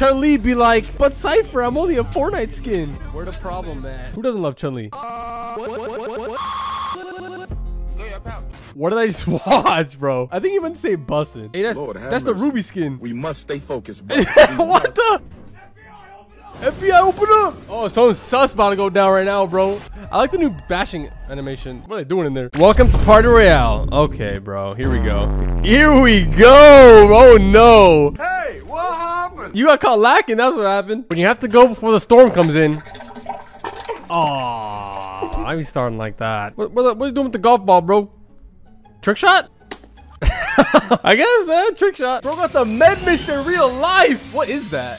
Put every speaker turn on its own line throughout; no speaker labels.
Chun-Li be like, but Cypher, I'm only a Fortnite skin. Where the problem at? Who doesn't love Chun-Li? Uh, what did I just watch, bro? I think you meant to say bussin'. Hey, that's,
Lord have
that's the
mercy.
Ruby skin.
We must stay focused. bro. We
what
must.
the? FBI, open up! Oh, someone's sus about to go down right now, bro. I like the new bashing animation. What are they doing in there? Welcome to Party Royale. Okay, bro. Here we go. Here we go. Oh, no.
Hey, what happened?
You got caught lacking. That's what happened. When you have to go before the storm comes in. Oh, I be starting like that. What, what, what are you doing with the golf ball, bro? Trick shot? I guess, eh? Trick shot. Bro got the med mist in real life. What is that?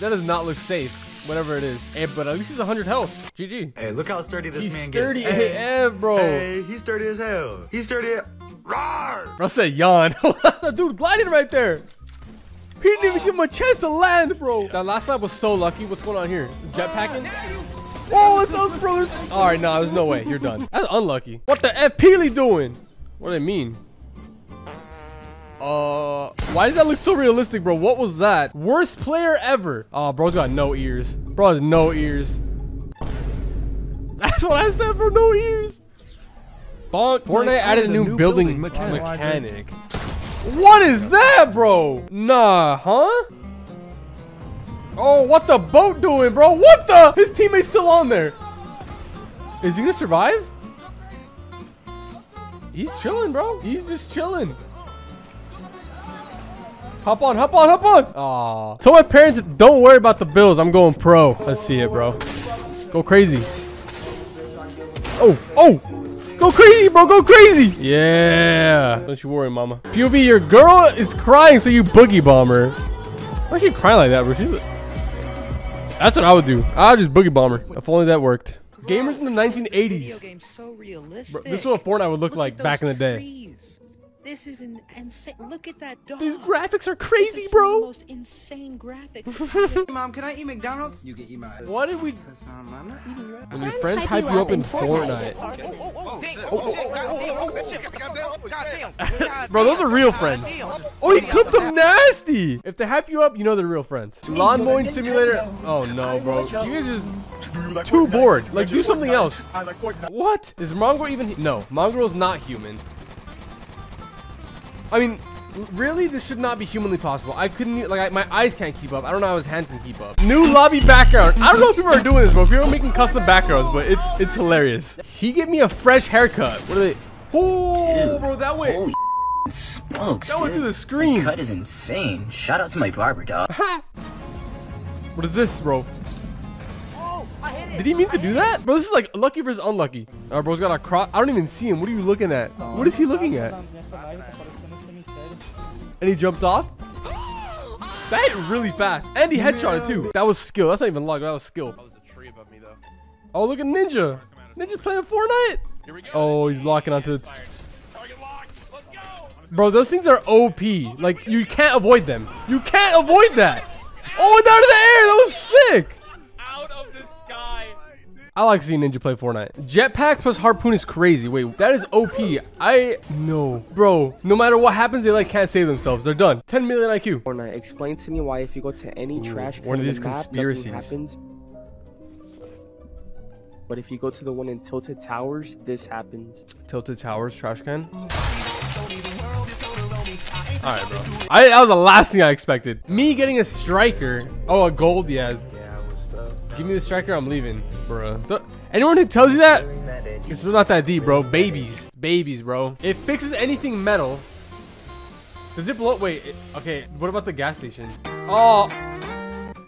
That does not look safe. Whatever it is. Hey, but at least he's 100 health. GG.
Hey, look how sturdy this
He's
man
sturdy
gets. Hey,
AF, bro.
hey, he's sturdy as hell. He's sturdy. Rawr!
Bro said yawn. Dude, gliding right there. He didn't even give him a chance to land, bro. That last time was so lucky. What's going on here? Jetpacking? Oh, it's us, brothers. All right, nah, there's no way. You're done. That's unlucky. What the F Peely doing? What do they mean? Uh, why does that look so realistic, bro? What was that? Worst player ever. Oh, bro's got no ears. Bro has no ears. That's what I said, bro. No ears. Bonk. Fortnite added a new, building, mechanic. What is that, bro? Nah, huh? Oh, what the boat doing, bro? What the? His teammate's still on there. Is he gonna survive? He's chilling, bro. He's just chilling. Hop on, hop on, hop on. Aw. Tell my parents, don't worry about the bills. I'm going pro. Let's see it, bro. Go crazy. Oh, oh. Go crazy, bro. Go crazy. Yeah. Don't you worry, mama. POV, your girl is crying, so you boogie bomb her. Why is she crying like that, bro? She's... That's what I would do. I would just boogie bomb her. If only that worked. Gamers in the 1980s.
game's so realistic.
Bro, this is what Fortnite would look, like back in the
those
day.
trees. This is an insane. Look at that dog.
These graphics are crazy,
is some of the
bro.
most insane graphics.
Mom, can I eat McDonald's? You can eat my.
What did we...
Um, I'm not eating you.
When your friends hype you up in Fortnite. Bro, those are real friends. Oh, he clipped them nasty. If they hype you up, you know they're real friends. Lawn mowing simulator. Oh no, bro. You guys just too bored. Like, do something else. What? Is Mongraal even? he- No, Mongraal's not human. I mean, really, this should not be humanly possible. I couldn't, like, I, my eyes can't keep up. I don't know how his hand can keep up. New lobby background. I don't know if people are doing this, bro. People are making custom backgrounds, but it's it's hilarious. He gave me a fresh haircut. What are they? Oh, bro, that went
Holy smokes,
that went through the screen.
Cut is insane. Shout out to my barber, dog.
What is this, bro? Did he mean to do that? Bro, this is like lucky versus unlucky. Our bro's got a crop. I don't even see him. What are you looking at? What is he looking at? And he jumped off? That hit really fast. And he headshot it too. That was skill. That's not even luck. That was skill. Oh, look at Ninja. Ninja's playing Fortnite. Oh, he's locking onto the... Bro, those things are OP. Like, you can't avoid them. You can't avoid that. Oh, and out of the air. That was sick. I like seeing Ninja play Fortnite. Jetpack plus harpoon is crazy. Wait, that is OP. I no, bro. No matter what happens, they like can't save themselves. They're done. 10 million IQ.
Fortnite, explain to me why if you go to any trash can
one of these
the
conspiracies.
happens. But if you go to the one in Tilted Towers, this happens.
Tilted Towers trash can. All right, bro. I that was the last thing I expected. Me getting a striker. Oh, a gold. Yeah. Give me the striker. I'm leaving, bro. Anyone who tells you that, it's not that deep, bro. Babies, babies, bro. It fixes anything metal. Does it blow? Wait. It, okay. What about the gas station? Oh.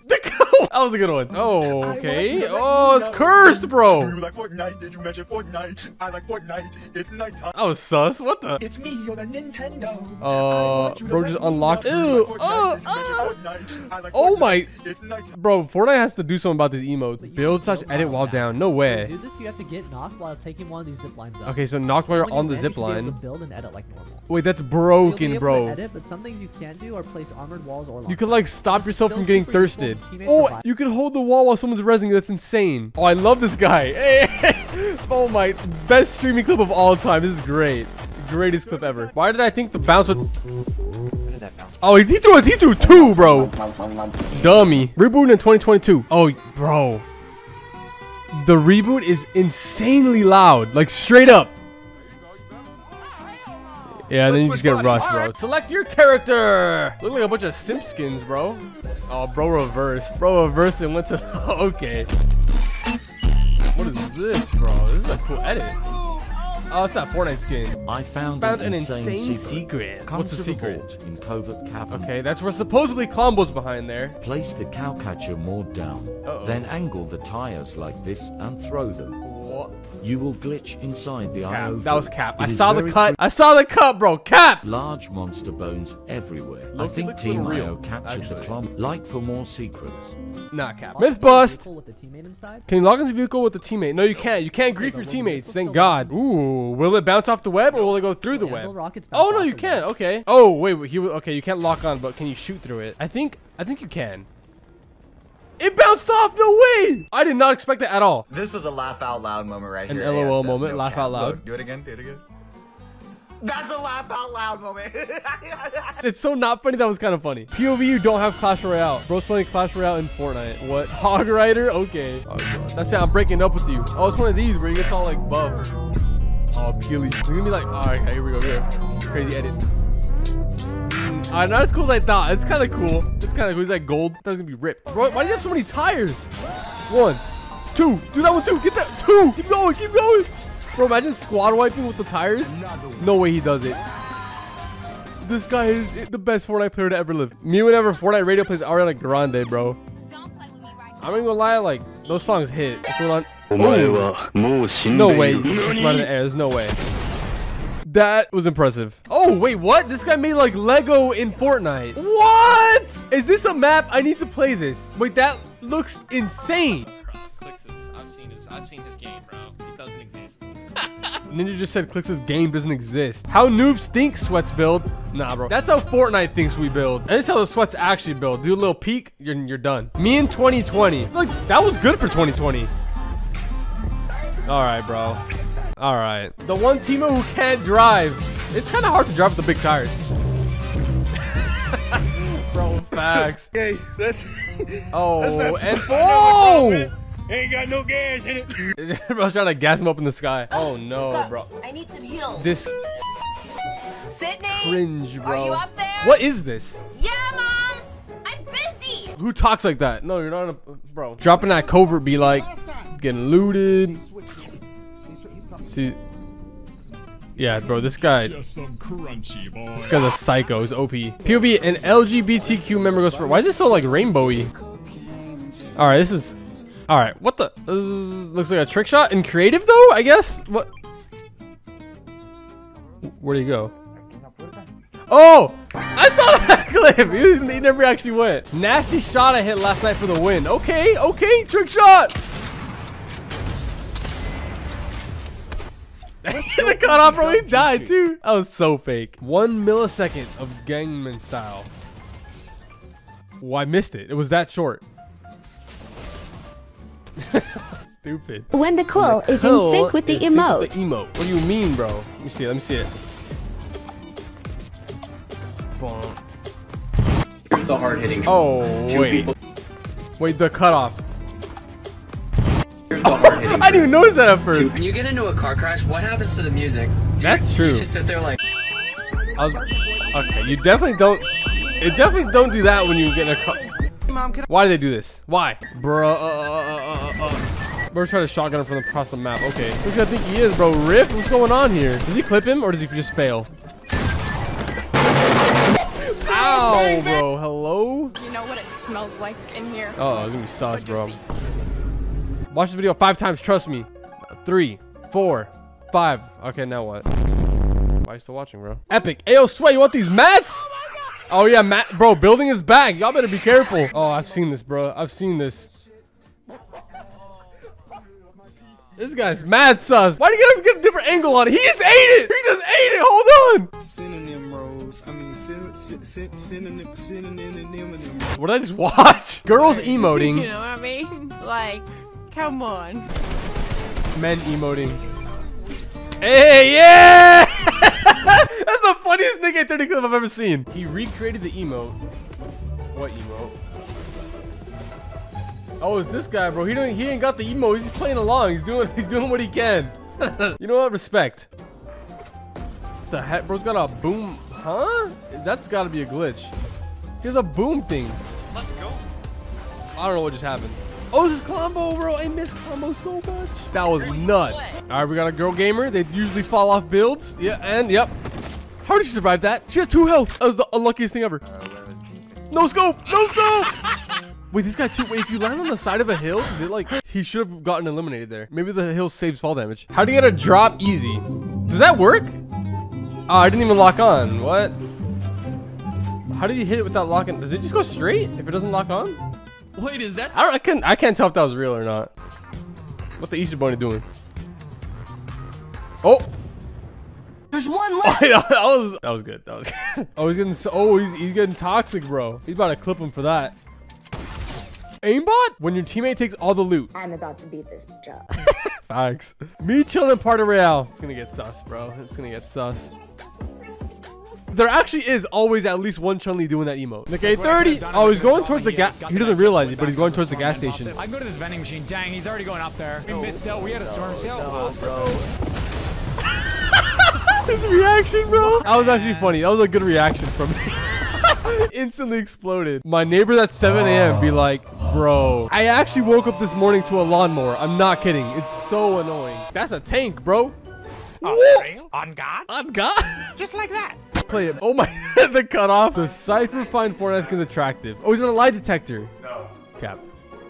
The. That was a good one. Oh, okay. Oh, it's cursed, bro.
Do you like Fortnite? Did you mention Fortnite? I like Fortnite. It's nighttime.
That was sus. What the?
It's me on the Nintendo.
Uh,
I want you to
bro just unlocked-
know. Do you
Ew,
like
uh,
Fortnite? Did you mention Fortnite? I like
Oh my-
It's nighttime.
Bro, Fortnite has to do something about this emotes. Build such edit while down. No way.
do this, you have to get knocked while taking one of these zip lines up.
Okay, so knocked while you're on the
land,
zip
you should be able
line.
build and edit like normal.
Wait, that's broken, bro.
edit, but some things you can't do are place armored walls or
You can like stop yourself from getting thirsted. Oh, you can hold the wall while someone's resing. That's insane. Oh, I love this guy. Hey, oh my, best streaming clip of all time. This is great. Greatest clip ever. Why did I think the bounce would?
Where did that
Oh, he threw it. He threw two, bro. Dummy. Reboot in 2022. Oh, bro. The reboot is insanely loud. Like, straight up. Yeah, then you just get rushed, bro. Select your character. Look like a bunch of simp skins, bro. Oh, bro reversed. Bro reversed and went to... okay. What is this, bro? This is a cool edit. Oh, it's that Fortnite skin.
I found,
Found
an,
an
insane,
insane
secret.
secret. What's the secret?
in Covert Cavern.
Okay, that's where supposedly Columbo's behind there.
Place the cowcatcher moored down.
Uh-oh.
Then angle the tires like this and throw them.
What?
You will glitch inside the
Cap.
IO
That was cap.
It
I saw the cut. I saw the cut, bro. Cap.
Large monster bones everywhere. I think
looks a
Team
real,
IO captured
actually.
the clump. Like for more secrets.
Not cap. Myth bust.
With the teammate inside.
Can you log into the vehicle with the teammate? No, you can't. You can't grief your teammates. Thank God. Ooh, will it bounce off the web or will it go through the web?
little rockets bounce
Oh no, you can.
it.
Okay. Oh wait, wait, he okay. You can't lock on, but can you shoot through it? I think. I think you can. It bounced off. No way. I did not expect that at all.
This was a laugh out loud moment right
An
here.
An LOL
ASF,
moment,
no
laugh
cap.
out loud.
Look, do it again, do it again. That's a laugh out loud moment.
It's so not funny. That was kind of funny. POV, you don't have Clash Royale. Bro's playing Clash Royale in Fortnite. What? Hog Rider? Okay. Oh. That's it. I'm breaking up with you. Oh, it's one of these where he gets all like buff. Oh, Peely. It's gonna be like, all right, here we go. Here, crazy edit. Alright, not as cool as I thought. It's kind of cool. It's kind of cool. He's like gold. Thought was gonna be ripped. Bro, why do you have so many tires? One, two. Do that one too. Get that two. Keep going. Keep going. Bro, imagine squad wiping with the tires. No way he does it. This guy is the best Fortnite player to ever live. Me whenever Fortnite radio plays Ariana Grande, bro. I'm not gonna lie, like, those songs hit. What's going on? Ooh. No way. It's not in the air. There's no way. That was impressive. Oh, wait, what? This guy made like Lego in Fortnite. What? Is this a map? I need to play this. Wait, that looks insane.
I've seen his. I've seen his game, bro. It doesn't exist.
Ninja just said Clix's game doesn't exist. How noobs think sweats build? Nah, bro. That's how Fortnite thinks we build. And that's how the sweats actually build. Do a little peek, you're, you're done. Me in 2020. Like, that was good for 2020. All right, bro. All right. The one teamer who can't drive. It's kind of hard to drive with the big tires. bro, facts.
Hey, that's
Oh,
That's not
and
supposed to-
oh!
ain't got no gas in it.
I was trying to gas him up in the sky. Oh, oh no, bro.
I need some heels.
This
Sydney,
cringe, bro.
are you up there?
What is this?
Yeah, mom. I'm busy.
Who talks like that? No, you're not a bro. Dropping that covert be like getting looted. See, yeah, bro. This guy, this guy's a psycho. He's OP. POV, an LGBTQ member goes for. Why is it so like rainbowy? All right, this is. All right, what the? This is- looks like a trick shot and creative though. I guess. What? Where do you go? Oh! I saw that clip! He never actually went. Nasty shot I hit last night for the win. Okay, okay, trick shot! The cutoff, bro, he died too. That was so fake. One millisecond of Gangnam style. Well, I missed it. It was that short. Stupid.
When the quill is in sync with the
is
emote.
with the emote. What do you mean, bro? Let me see it. Let me see it. Boom.
Here's the hard hitting.
Oh,
Two
wait.
people-
Wait, the cutoff.
Here's the hard hitting.
I didn't even notice that at first.
When you get into a car crash, what happens to the music? Do you-
That's
do
true.
You just sit there like.
I was, okay, you definitely don't. It definitely don't do that when you get in a car.
Mom, can
Why do they do this? Why? Bro, uh, uh, uh, uh, uh. We're trying to shotgun him from across the map. Okay. Who's gonna think he is, bro? Riff? What's going on here? Does he clip him or does he just fail? Ow, bro. Hello?
You know what it smells like in here.
Oh, it's gonna be sauce, bro. Watch this video five times, trust me. Three, four, five. Okay, now what? Why are you still watching, bro? Epic. Ayo, Sway, you want these mats? Oh, oh yeah, Matt. Bro, building is back. Y'all better be careful. Oh, I've seen this, bro. I've seen this. This guy's mad sus. Why do you get him get a different angle on it? He just ate it. He just ate it. Hold on.
Synonym rows. I mean, syn- syn- syn- synonym, synonym,
What did I just watch? Girls emoting.
You know what I mean? Like, come on.
Men emoting. Hey, yeah! That's the funniest Nick 830 clip I've ever seen. He recreated the emote. What emote? Oh, it's this guy, bro. He didn't. He ain't got the emote. He's just playing along. He's doing. He's doing what he can. you know what? Respect. What the heck, bro's got a boom. Huh? That's got to be a glitch. He has a boom thing.
Let's go.
I don't know what just happened. Oh, this is Colombo, bro. I miss combo so much. That was nuts. All right, we got a girl gamer. They usually fall off builds. Yeah, and yep. How did she survive that? She has two health. That was the unluckiest thing ever. No scope. No scope. Wait, this guy too. Wait, if you land on the side of a hill, is it like he should have gotten eliminated there? Maybe the hill saves fall damage. How do you get a drop easy? Does that work? Oh, I didn't even lock on. What? How do you hit it without locking? Does it just go straight if it doesn't lock on?
Wait, is that?
I don't. I can. I can't tell if that was real or not. What the Easter Bunny doing? Oh.
There's one
Oh, yeah, that was that was good. That was good. Oh, he's getting so, oh he's he's getting toxic, bro. He's about to clip him for that. Aimbot? When your teammate takes all the loot.
I'm about to beat this bitch up.
Facts. Me chilling part of Real. It's gonna get sus, bro. It's gonna get sus. There actually is always at least one Chun-Li doing that emote. Like 830. Oh, he's going towards the gas. He doesn't realize it, but he's going towards the gas station.
I can go to this vending machine. Dang, he's already going up there. We missed out. We had a storm sale.
bro. His reaction, bro. That was actually funny. That was a good reaction from me. Instantly exploded. My neighbor at 7 a.m. be like, bro, I actually woke up this morning to a lawnmower. I'm not kidding. It's so annoying. That's a tank, bro.
On God?
On God.
Just like that.
Play it. Oh my, the cutoff. The Cypher find Fortnite skins attractive. Oh, he's on a lie detector.
No.
Cap.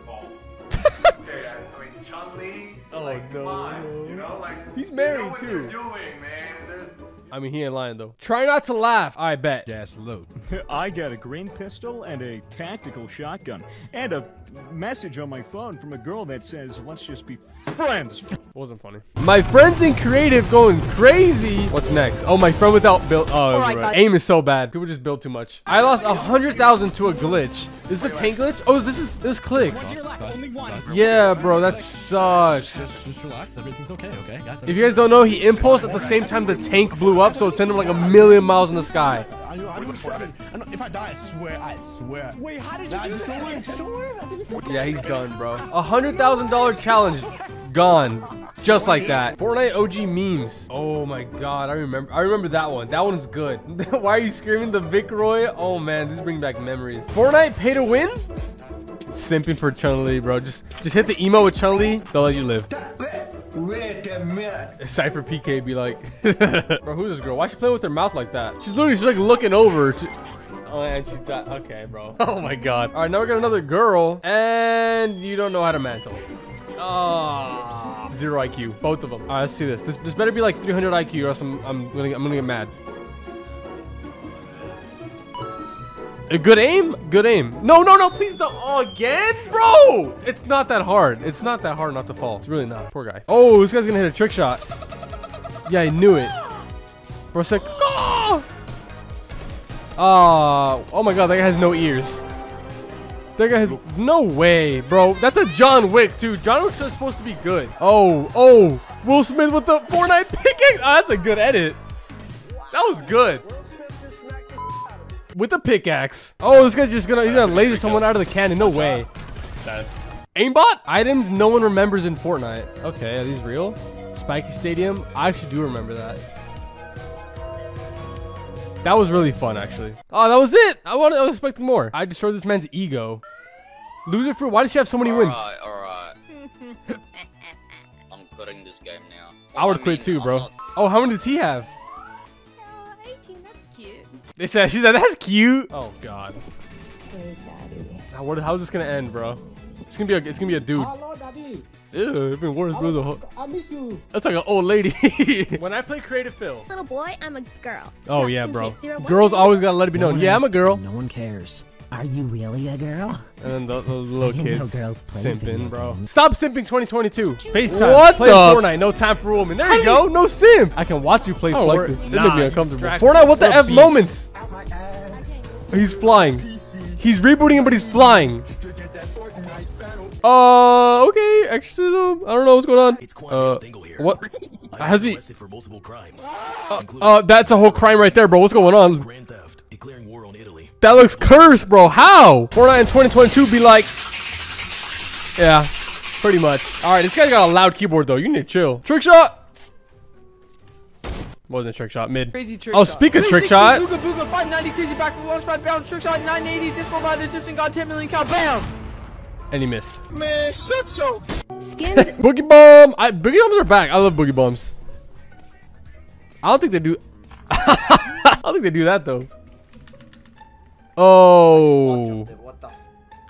False. okay, I, mean, Chun-Li,
Oh,
like,
no,
on. You know, like,
He's
you
married,
know what
too.
They're doing, man. There's...
I mean, he ain't lying, though. Try not to laugh. I bet.
Yeah, salute.
I got a green pistol and a tactical shotgun and a message on my phone from a girl that says, "Let's just be friends."
Wasn't funny. My friends in creative going crazy. What's next? Oh, my friend without build. Oh,
right,
right. aim is so bad. People just build too much. I lost a hundred thousand to a glitch. Is the tank glitch? Oh, this is this Clix.
Only one.
Yeah, bro, that sucks.
Just, just relax. Everything's okay, okay, guys?
If you guys don't know, he impulsed at the same time the tank blew up, so it sent him like a million miles in the sky.
I, I, I, I, know, if I die, I swear, I swear.
Wait, how did you
Nah,
do that?
don't worry, just don't worry.
Yeah, he's done, bro. A hundred thousand dollar challenge, gone, just like that. Fortnite OG memes. Oh my god, I remember. I remember that one. That one's good. Why are you screaming the Vic Roy? Oh man, this is bringing back memories. Fortnite pay to win. Simping for Chun Li, bro. Just, just hit the emo with Chun Li. They'll let you live. Cypher PK be like, bro, who's this girl? Why is she playing with her mouth like that? She's literally, she's like looking over. to- Oh, and she's got, okay, bro. Oh my god. All right, now we got another girl, and you don't know how to mantle. Ah, zero IQ, both of them. All right, let's see this. This, this better be like 300 IQ, or else I'm, I'm gonna, I'm gonna get mad. A good aim? Good aim. No, no, no, please don't. Oh, again? Bro! It's not that hard. It's not that hard not to fall. It's really not. Poor guy. Oh, this guy's gonna hit a trick shot. Yeah, I knew it. For a sec. Oh! Oh, oh my god, that guy has no ears. That guy has no way, bro. That's a John Wick, too. John Wick's supposed to be good. Oh, oh. Will Smith with the Fortnite pickaxe. Oh, that's a good edit. That was good. With the pickaxe. Oh, this guy's just gonna he's gonna laser someone out of the cannon. No way. Aimbot? Items no one remembers in Fortnite. Okay, are these real? Spiky Stadium? I actually do remember that. That was really fun, actually. Oh, that was it. I wanted, I was expecting more. I destroyed this man's ego. Loserfruit. Why does she have so many wins?
Alright, alright. I'm quitting this game now.
I would quit too, bro. Oh, how many does he have?
18, that's cute.
They said she said that's cute. Oh God. Now, what? How's this gonna end, bro? It's gonna be a. It's gonna be a dude.
Hello, Daddy.
Ew, it's been worse, bro. the whole-
I miss you.
That's like an old lady. when I play creative Phil.
Little boy, I'm a girl.
Oh
Just
yeah, bro. Girls always gotta let it be known. Yeah, I'm a girl.
No one cares. Are you really a girl?
And then the, the little kids
girls
simping, bro.
games.
Stop simping 2022. FaceTime.
What
play
the-
Fortnite. No time for women. There you go. No simp. I can watch you play
I don't like
Fortnite.
this.
That
Nah,
makes me uncomfortable.
distracted.
Fortnite, what the
What a
F
beast.
moments? He's flying. He's rebooting him, but he's flying. Uh, okay, exorcism. I don't know what's going on. It's Uh, Dingle here. what? Has he? Uh, uh, that's a whole crime right there, bro. What's going on? That looks cursed, bro. How? Fortnite in 2022 be like, yeah, pretty much. All right, this guy's got a loud keyboard though. You need to chill. Trick shot. Wasn't a trick shot. Mid.
Crazy trick
oh,
shot.
speak of
Crazy
trick shot.
Booga booga 590 crazy back from launch 5 bounce trick shot 980 disco by the tips and got 10 million count bam.
And he missed.
Man, shut your
Skins.
boogie bomb. I, boogie bombs are back. I love boogie bombs. I don't think they do. I don't think they do that though. Oh.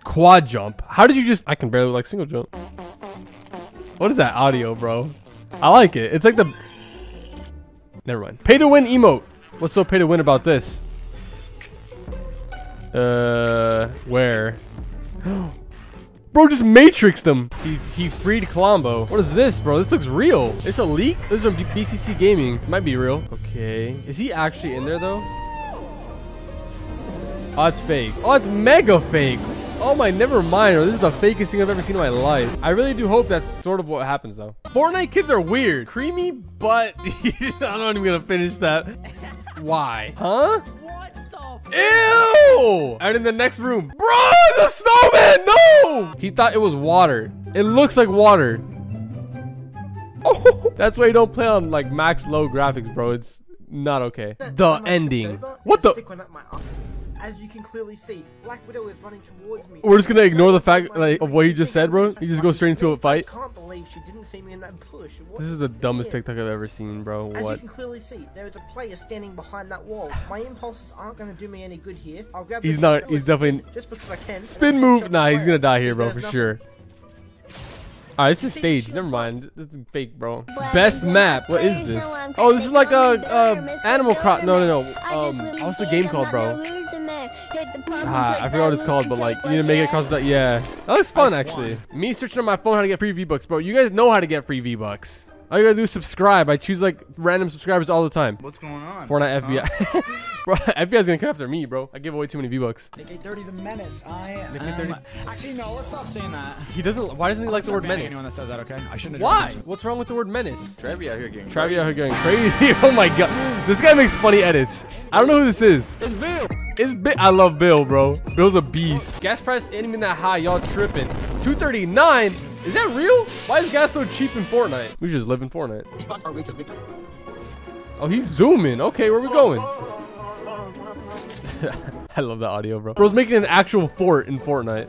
Quad jump. How did you just? I can barely like single jump. What is that audio, bro? I like it. It's like the. Never mind. Pay to win emote. What's so pay to win about this? Uh, where? Bro just matrixed him. He, he freed Colombo. What is this, bro? This looks real. It's a leak? This is from BCC Gaming. Might be real. Okay. Is he actually in there, though? Oh, it's fake. Oh, it's mega fake. Oh my, never mind. This is the fakest thing I've ever seen in my life. I really do hope that's sort of what happens, though. Fortnite kids are weird. Creamy, but I'm not even going to finish that. Why? Huh? Ew! And in the next room, bro, the snowman, no! He thought it was water. It looks like water. Oh, that's why you don't play on like max low graphics, bro. It's not okay. The ending. What the?
As you can clearly see, Black Widow is running towards me.
We're just gonna ignore the fact like of what you just said, bro. You just go straight into a fight.
I can't believe she didn't see me in that bush. What
This is the dumbest TikTok I've ever seen, bro. What?
As you
What?
can clearly see, there is a player standing behind that wall. My impulses aren't going to do me any good here. I'll grab
He's not. He's definitely.
just because I can.
Spin move. Nah, he's gonna die here, bro, for
nothing-
sure. Alright, this is staged. Never mind. This is fake, bro. Best map. What is this? Oh, this is like a, a Animal Cross. No, no, no. Um, what's the game called, bro? Ah, I forgot what it's called, but like, you need to make it cost that. Yeah, that looks fun actually. Me searching on my phone how to get free V Bucks, bro. You guys know how to get free V Bucks. All you gotta do is subscribe. I choose like random subscribers all the time.
What's going on?
Fortnite FBI. bro, FBI's gonna come after me, bro. I give away too many V Bucks.
Nick 30 the menace. I
Nick
am...
30.
Actually, no. Let's stop saying that.
He doesn't. Why doesn't he like the word menace?
Anyone that says that, okay? I shouldn't. have
Why? What's wrong with the word menace?
Trevi out here getting
Travi out here going crazy. oh my god. This guy makes funny edits. I don't know who this is. It's Bill. It's Bill. I love Bill, bro. Bill's a beast. Gas price ain't even that high. Y'all tripping. 239? Is that real? Why is gas so cheap in Fortnite? We just live in Fortnite. Oh, he's zooming. Okay, where we going? I love that audio, bro. Bro's making an actual fort in Fortnite.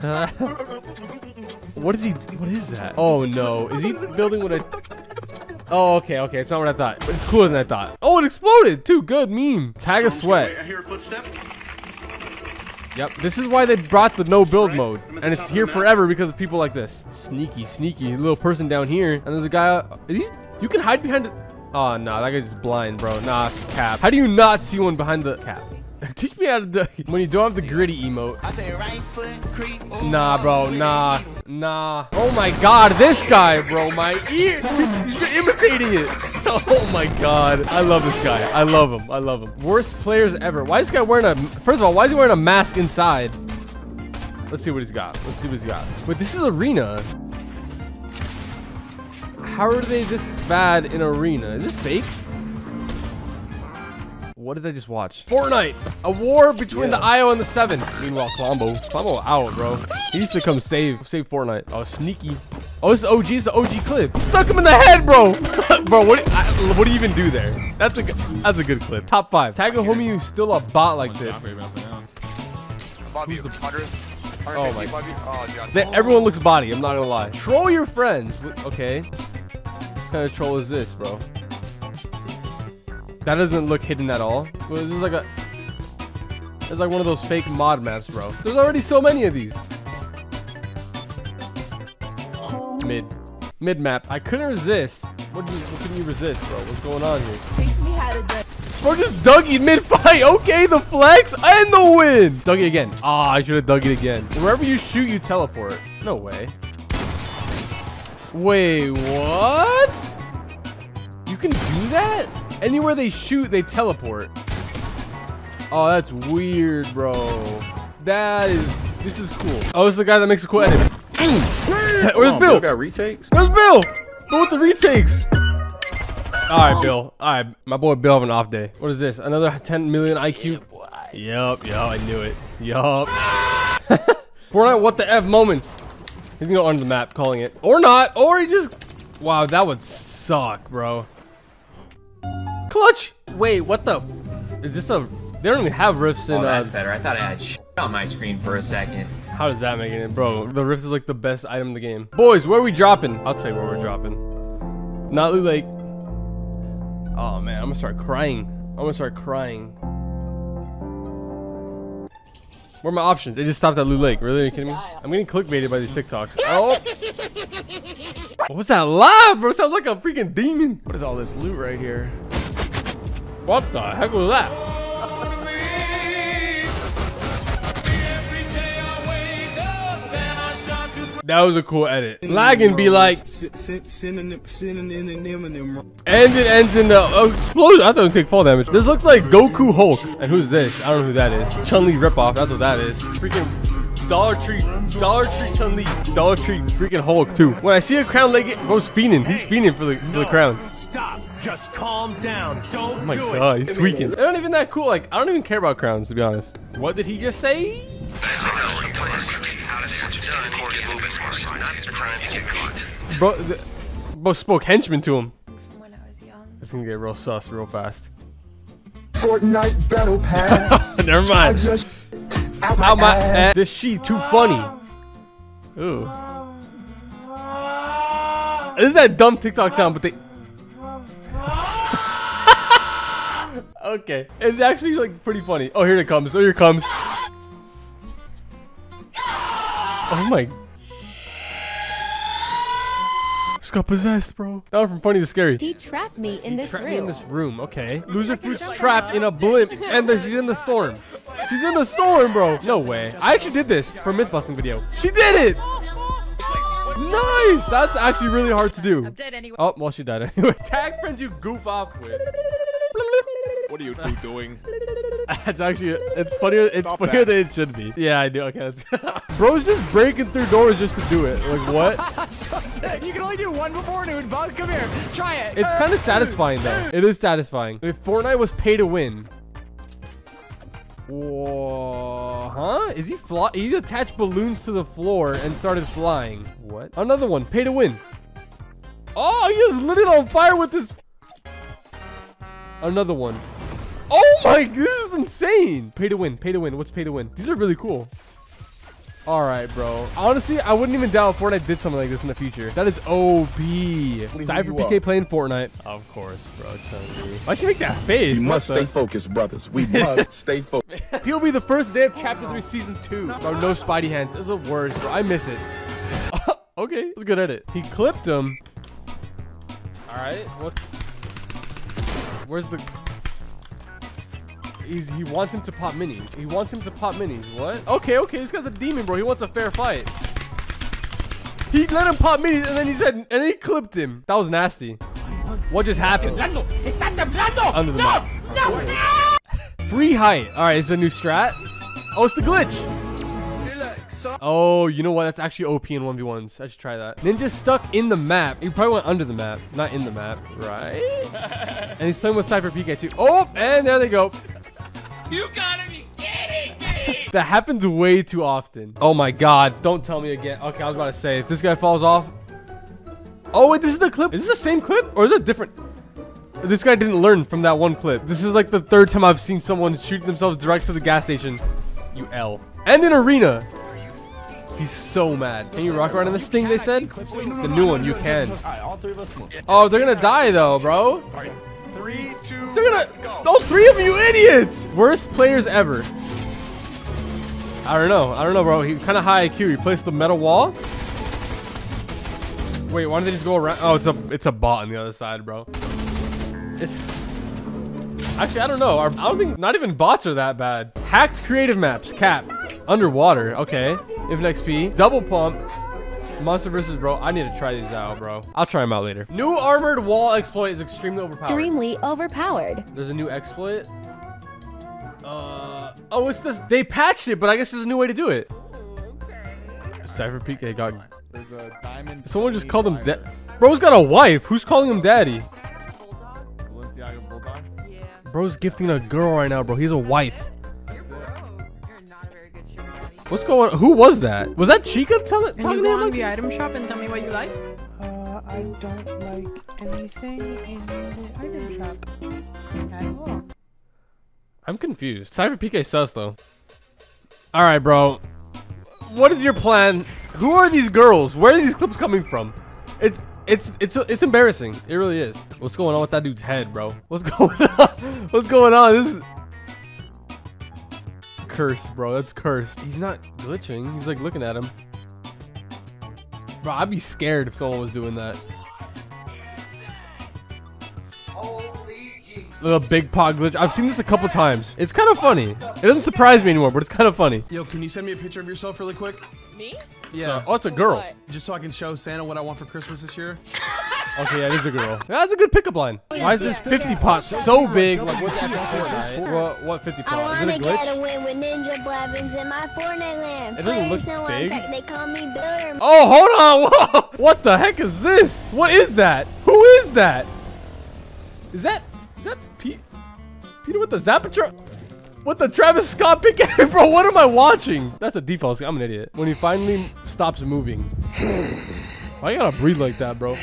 what is he? What is that? Oh no! Is he building what I... Oh, okay, okay. It's not what I thought, but it's cooler than I thought. Oh, it exploded too. Good meme. Tag a sweat.
I hear a footstep.
Yep, this is why they brought the no build mode, and it's here forever because of people like this. Sneaky, sneaky little person down here, and there's a guy. Is he? You can hide behind it. Oh no, that guy's just blind, bro. Nah, cap. How do you not see one behind the cap? Teach me how to do when you don't have the gritty emote.
I say right foot creep.
Nah, bro, nah, nah. Oh my god, this guy, bro, my ear. He's, he's imitating it. Oh my god, I love this guy. I love him. I love him. Worst players ever. Why is this guy wearing a? First of all, why is he wearing a mask inside? Let's see what he's got. Let's see what he's got. Wait, this is arena. How are they this bad in arena? Is this fake? What did I just watch? Fortnite! A war between the IO and the 7. Meanwhile, Colombo. Colombo out, bro. He used to come save save Fortnite. Oh, sneaky. Oh, this is OG. It's the OG clip. Stuck him in the head, bro. bro, what do, I, what do you even do there? That's a, good- that's a good clip. Top five. Tag a homie who's still a bot like this.
Bobby, 100.
Oh my.
Bobby. Oh, God.
Everyone looks body. I'm not gonna lie. Troll your friends. Okay. What kind of troll is this, bro? That doesn't look hidden at all. This is like a. It's like one of those fake mod maps, bro. There's already so many of these. Mid. Mid map. I couldn't resist. What, you, what can you resist, bro? What's going on here?
Teach me how to.
Bro, just Dougie mid fight. Okay, the flex and the win. Dougie again. Ah, I should have dug it again. Wherever you shoot, you teleport. No way. Wait, what? You can do that? Anywhere they shoot, they teleport. Oh, that's weird, bro. That is. This is cool. Oh, this is the guy that makes the cool edits. Where's
on,
Bill?
Bill got retakes?
Where's Bill? Go with the retakes. All right, Bill. All right, my boy Bill having an off day. What is this? Another 10 million IQ? Yup, yup, I knew it. Yup. Fortnite, what the F moments? He's gonna go under the map, calling it. Or not, or he just... Wow, that would suck, bro. Clutch! Wait, what the... Is this a... They don't even have rifts in...
Oh, that's
uh,
better. I thought I had sh on my screen for a second.
How does that make it? Bro, the rift is like the best item in the game. Boys, where are we dropping? I'll tell you where we're dropping. Not Loot Lake. Oh, man, I'm gonna start crying. I'm gonna start crying. Where are my options? They just stopped at Loot Lake. Really? Are you kidding me? I'm getting clickbaited by these TikToks. Oh! What's that laugh, bro? Sounds like a freaking demon.
What is all this loot right here?
What the heck was that? That was a cool edit. Lag and be like, and it ends in the oh, explosion. I thought it would take fall damage. This looks like Goku Hulk. And who's this? I don't know who that is. Chun Li ripoff. That's what that is. Freaking Dollar Tree, Dollar Tree Chun Li, Dollar Tree freaking Hulk too. When I see a crown leg, bro's fiending. He's fiending for the for the crown.
Stop. Just calm down. Don't
Oh my
do
god, he's tweaking. They're not even that cool. Like, I don't even care about crowns, to be honest. What did he just say? Bro, the, bro spoke henchman to him. This gonna get real sus real fast.
Fortnite Battle Pass.
Never mind.
I just-
Out my ass. This she too funny. Ooh. This is that dumb TikTok sound, but they. okay, it's actually like pretty funny. Oh, here it comes. Oh, here it comes. Oh my. Just got possessed, bro. That went from funny to scary.
He trapped me in this
Trapped me
room.
in this room, okay. Loserfruit's trapped in a blimp, and then she's in the storm. She's in the storm, bro. No way. I actually did this for a myth busting video. She did it! Nice! That's actually really hard to do.
I'm dead anyway.
Oh, well, she died anyway. Tag friends you goof off with.
What are you two doing?
It's actually, it's funnier, it's
Stop
funnier
that.
than it should be. Yeah, I do. Okay. Bro's just breaking through doors just to do it. Like, what?
so sick. You can only do one before noon, bug. Come here. Try it.
It's kind of satisfying though. It is satisfying. If Fortnite was pay to win. Whoa, huh? Is he fly? He attached balloons to the floor and started flying. What? Another one. Pay to win. Oh, he just lit it on fire with this. Another one. Oh my, this is insane. Pay to win. Pay to win. What's pay to win? These are really cool. All right, bro. Honestly, I wouldn't even doubt if Fortnite did something like this in the future. That is OP. Cypher
you
PK
up.
playing Fortnite. Of course, bro. Chun-Li. Why'd she make that face?
We must stay focused, brothers. We must stay focused.
He'll be the first day of Chapter 3 Season 2. Bro, no Spidey hands. It's the worst, bro. I miss it. okay, it was a good edit. He clipped him. Alright, what? Where's the... He's, he wants him to pop minis. He wants him to pop minis. What? Okay, okay, this guy's a demon, bro. He wants a fair fight. He let him pop minis, and then he said, and then he clipped him. That was nasty. What just happened? Under the map. Free height. All right, it's a new strat. Oh, it's the glitch. Oh, you know what? That's actually OP in 1v1s. I should try that. Ninja stuck in the map. He probably went under the map, not in the map, right? and he's playing with Cypher PK too. Oh, and there they go.
You gotta be kidding me!
That happens way too often. Oh my god, don't tell me again. Okay, I was about to say, if this guy falls off. Oh, wait, this is the clip. Is this the same clip or is it different? This guy didn't learn from that one clip. This is like the third time I've seen someone shoot themselves direct to the gas station. You L. And an arena. He's so mad. Can you rock around in this thing, they said? The new one, you can.
Alright, all three of us move.
Oh, they're gonna die though, bro.
Three, two,
They're gonna. All three of you idiots! Worst players ever. I don't know. I don't know, bro. He's kind of high IQ. He placed the metal wall. Wait, why don't they just go around? Oh, it's a it's a bot on the other side, bro. It's actually I don't know. Our, I don't think not even bots are that bad. Hacked creative maps. Cap. Underwater. Okay. Infinite XP. Double pump. Monster versus bro. I need to try these out, bro. I'll try them out later. New armored wall exploit is extremely overpowered.
Extremely overpowered.
There's a new exploit. Uh oh, it's this. They patched it, but I guess there's a new way to do it. Okay. Cypher PK got.
There's a diamond.
Someone just called him dead. Bro's got a wife. Who's calling him daddy?
Balenciaga Bulldog.
Bro's gifting a girl right now, bro. He's a wife. What's going on? Who was that? Was that Chica tell it,
Can
talking
you
to
go
him?
on
like-
the item shop and tell me what you like?
Uh, I don't like anything in the item shop at all.
I'm confused. Cypher PK sus though. All right, bro. What is your plan? Who are these girls? Where are these clips coming from? It's it's it's it's embarrassing. It really is. What's going on with that dude's head, bro? What's going on? What's going on? This is cursed, bro. That's cursed. He's not glitching. He's like looking at him. Bro, I'd be scared if someone was doing that. The big pot glitch. I've seen this a couple times. It's kind of funny. It doesn't surprise me anymore, but it's kind of funny.
Yo, can you send me a picture of yourself really quick?
Me?
Yeah.
oh, it's a girl.
Just so I can show Santa what I want for Christmas this year.
Okay, yeah, it is a girl. That's a good pickup line. Why is this 50 pot so big? Like, what's Fortnite? What, what 50
I
pot?
wanna
Is it a
get
glitch?
a win with Ninja Blevins in my Fortnite land.
It doesn't look big.
They call me Billy.
Oh, hold on. Whoa. What the heck is this? What is that? Who is that? Is that, is that Pete? Peter with the Zapotron? What the Travis Scott pick? Bro, what am I watching? That's a default. I'm an idiot. When he finally stops moving. Why you gotta breathe like that, bro?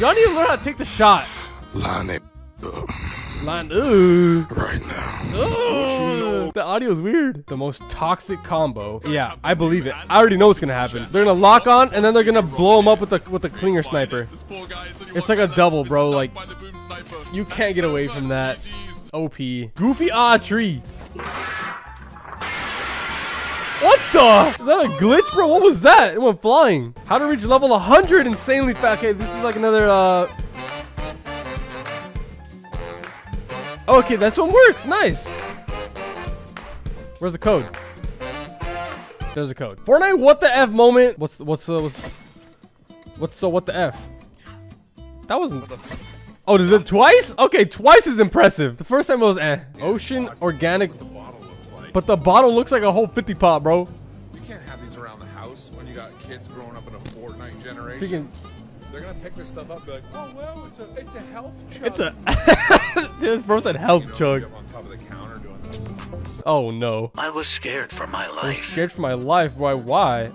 Y'all need to learn how to take the shot.
Line it up
Line, ooh.
right now.
Ooh. The audio's weird. The most toxic combo. Yeah, I believe it. I already know what's gonna happen. They're gonna lock on, and then they're gonna blow him up with the with the clinger sniper. It's like a double, bro. Like you can't get away from that. OP. Goofy ah tree. What the? Is that a glitch, bro? What was that? It went flying. How to reach level 100 insanely fast. Okay, this is like another, uh... Okay, this one works. Nice. Where's the code? There's the code. Fortnite, what the F moment? What's, what's, uh, what's... What's, so what the F? That wasn't... Oh, did it twice? Okay, twice is impressive. The first time it was eh. Ocean organic. But the bottle looks like a whole 50 pot, bro.
You can't have these around the house when you got kids growing up in a Fortnite generation. They're gonna pick this stuff up, and be like, "Oh well, it's a it's a health chug."
It's a. this bro said health chug. Oh no.
I was scared for my
I was
life.
scared for my life. Why? Why?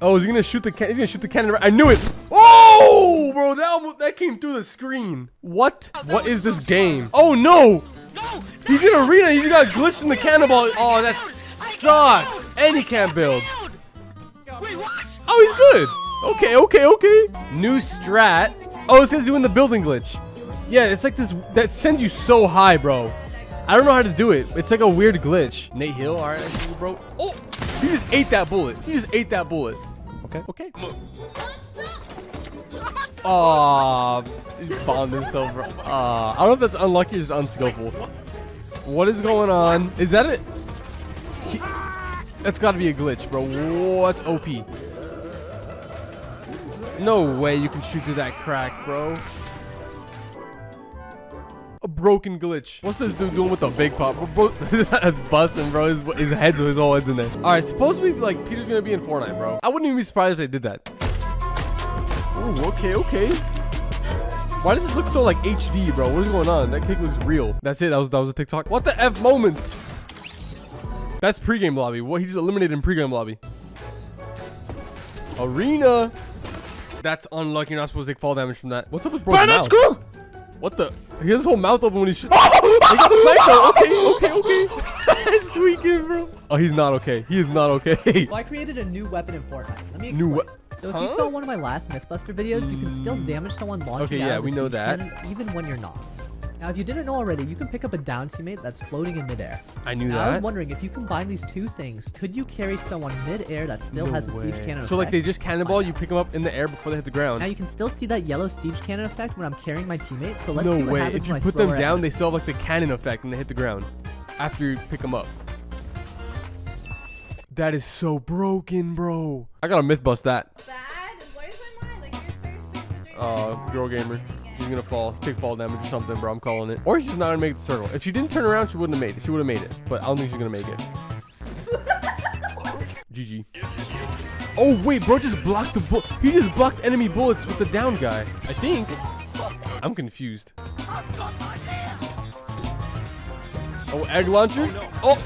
Oh, is he gonna shoot the can? He's gonna shoot the cannon. I knew it. Oh, bro, that almost, that came through the screen. What? What is this game? Oh no! No. He's in arena. He got glitched in the cannonball. Oh, that sucks. And he can't build. Wait, what? Oh, he's good. Okay, okay, okay. New strat. Oh, it says doing the building glitch. Yeah, it's like this. That sends you so high, bro. I don't know how to do it. It's like a weird glitch. Nate Hill, all right, I see you, bro. Oh, he just ate that bullet. He just ate that bullet. Okay, okay. Aw, he's bombed himself, bro. Aw, I don't know if that's unlucky or just unskillful. What is going on? Is that it? He, that's got to be a glitch, bro. What's OP? No way you can shoot through that crack, bro. Broken glitch. What's this dude doing with the big pop? That's busting, bro. His, his head's his whole head's in there. All right, supposedly like Peter's gonna be in Fortnite, bro. I wouldn't even be surprised if they did that. Ooh, okay, okay. Why does this look so like HD, bro? What is going on? That kick looks real. That's it. That was that was a TikTok. What the f moments? That's pregame lobby. What he just eliminated in pregame lobby. Arena. That's unlucky. You're not supposed to take fall damage from that. What's up with
Bro, that's cool.
What the? He has his whole mouth open when he shoots. He got sniped though. Okay, okay, okay. He's tweaking, bro. Oh, he's not okay. He is not okay.
So I created a new weapon in Fortnite. Let me
New
explain. So if
Huh?
you saw one of my last Mythbuster videos, you can still damage someone launching
Okay,
out
yeah,
of
we
the
know that.
cannon, even when you're not. Now, if you didn't know already, you can pick up a down teammate that's floating in midair.
I knew
now, I
that.
was wondering if you combine these two things, could you carry someone midair that still
No
has the siege
way.
cannon
So like they just cannonball, you pick them up in the air before they hit the ground.
Now you can still see that yellow siege cannon effect when I'm carrying my teammate. So let's
no
see what
way.
happens
If you
when
put
throw
them down, they still have like the cannon effect when they hit the ground after you pick them up. That is so broken, bro. I gotta myth bust that. Uh, girl gamer. She's gonna fall, take fall damage or something, bro. I'm calling it. Or she's not gonna make the circle. If she didn't turn around, she wouldn't have made it. She would have made it, but I don't think she's gonna make it. GG. Oh wait, bro just blocked the bull. He just blocked enemy bullets with the down guy. I think. I'm confused. Oh, egg launcher. no Oh.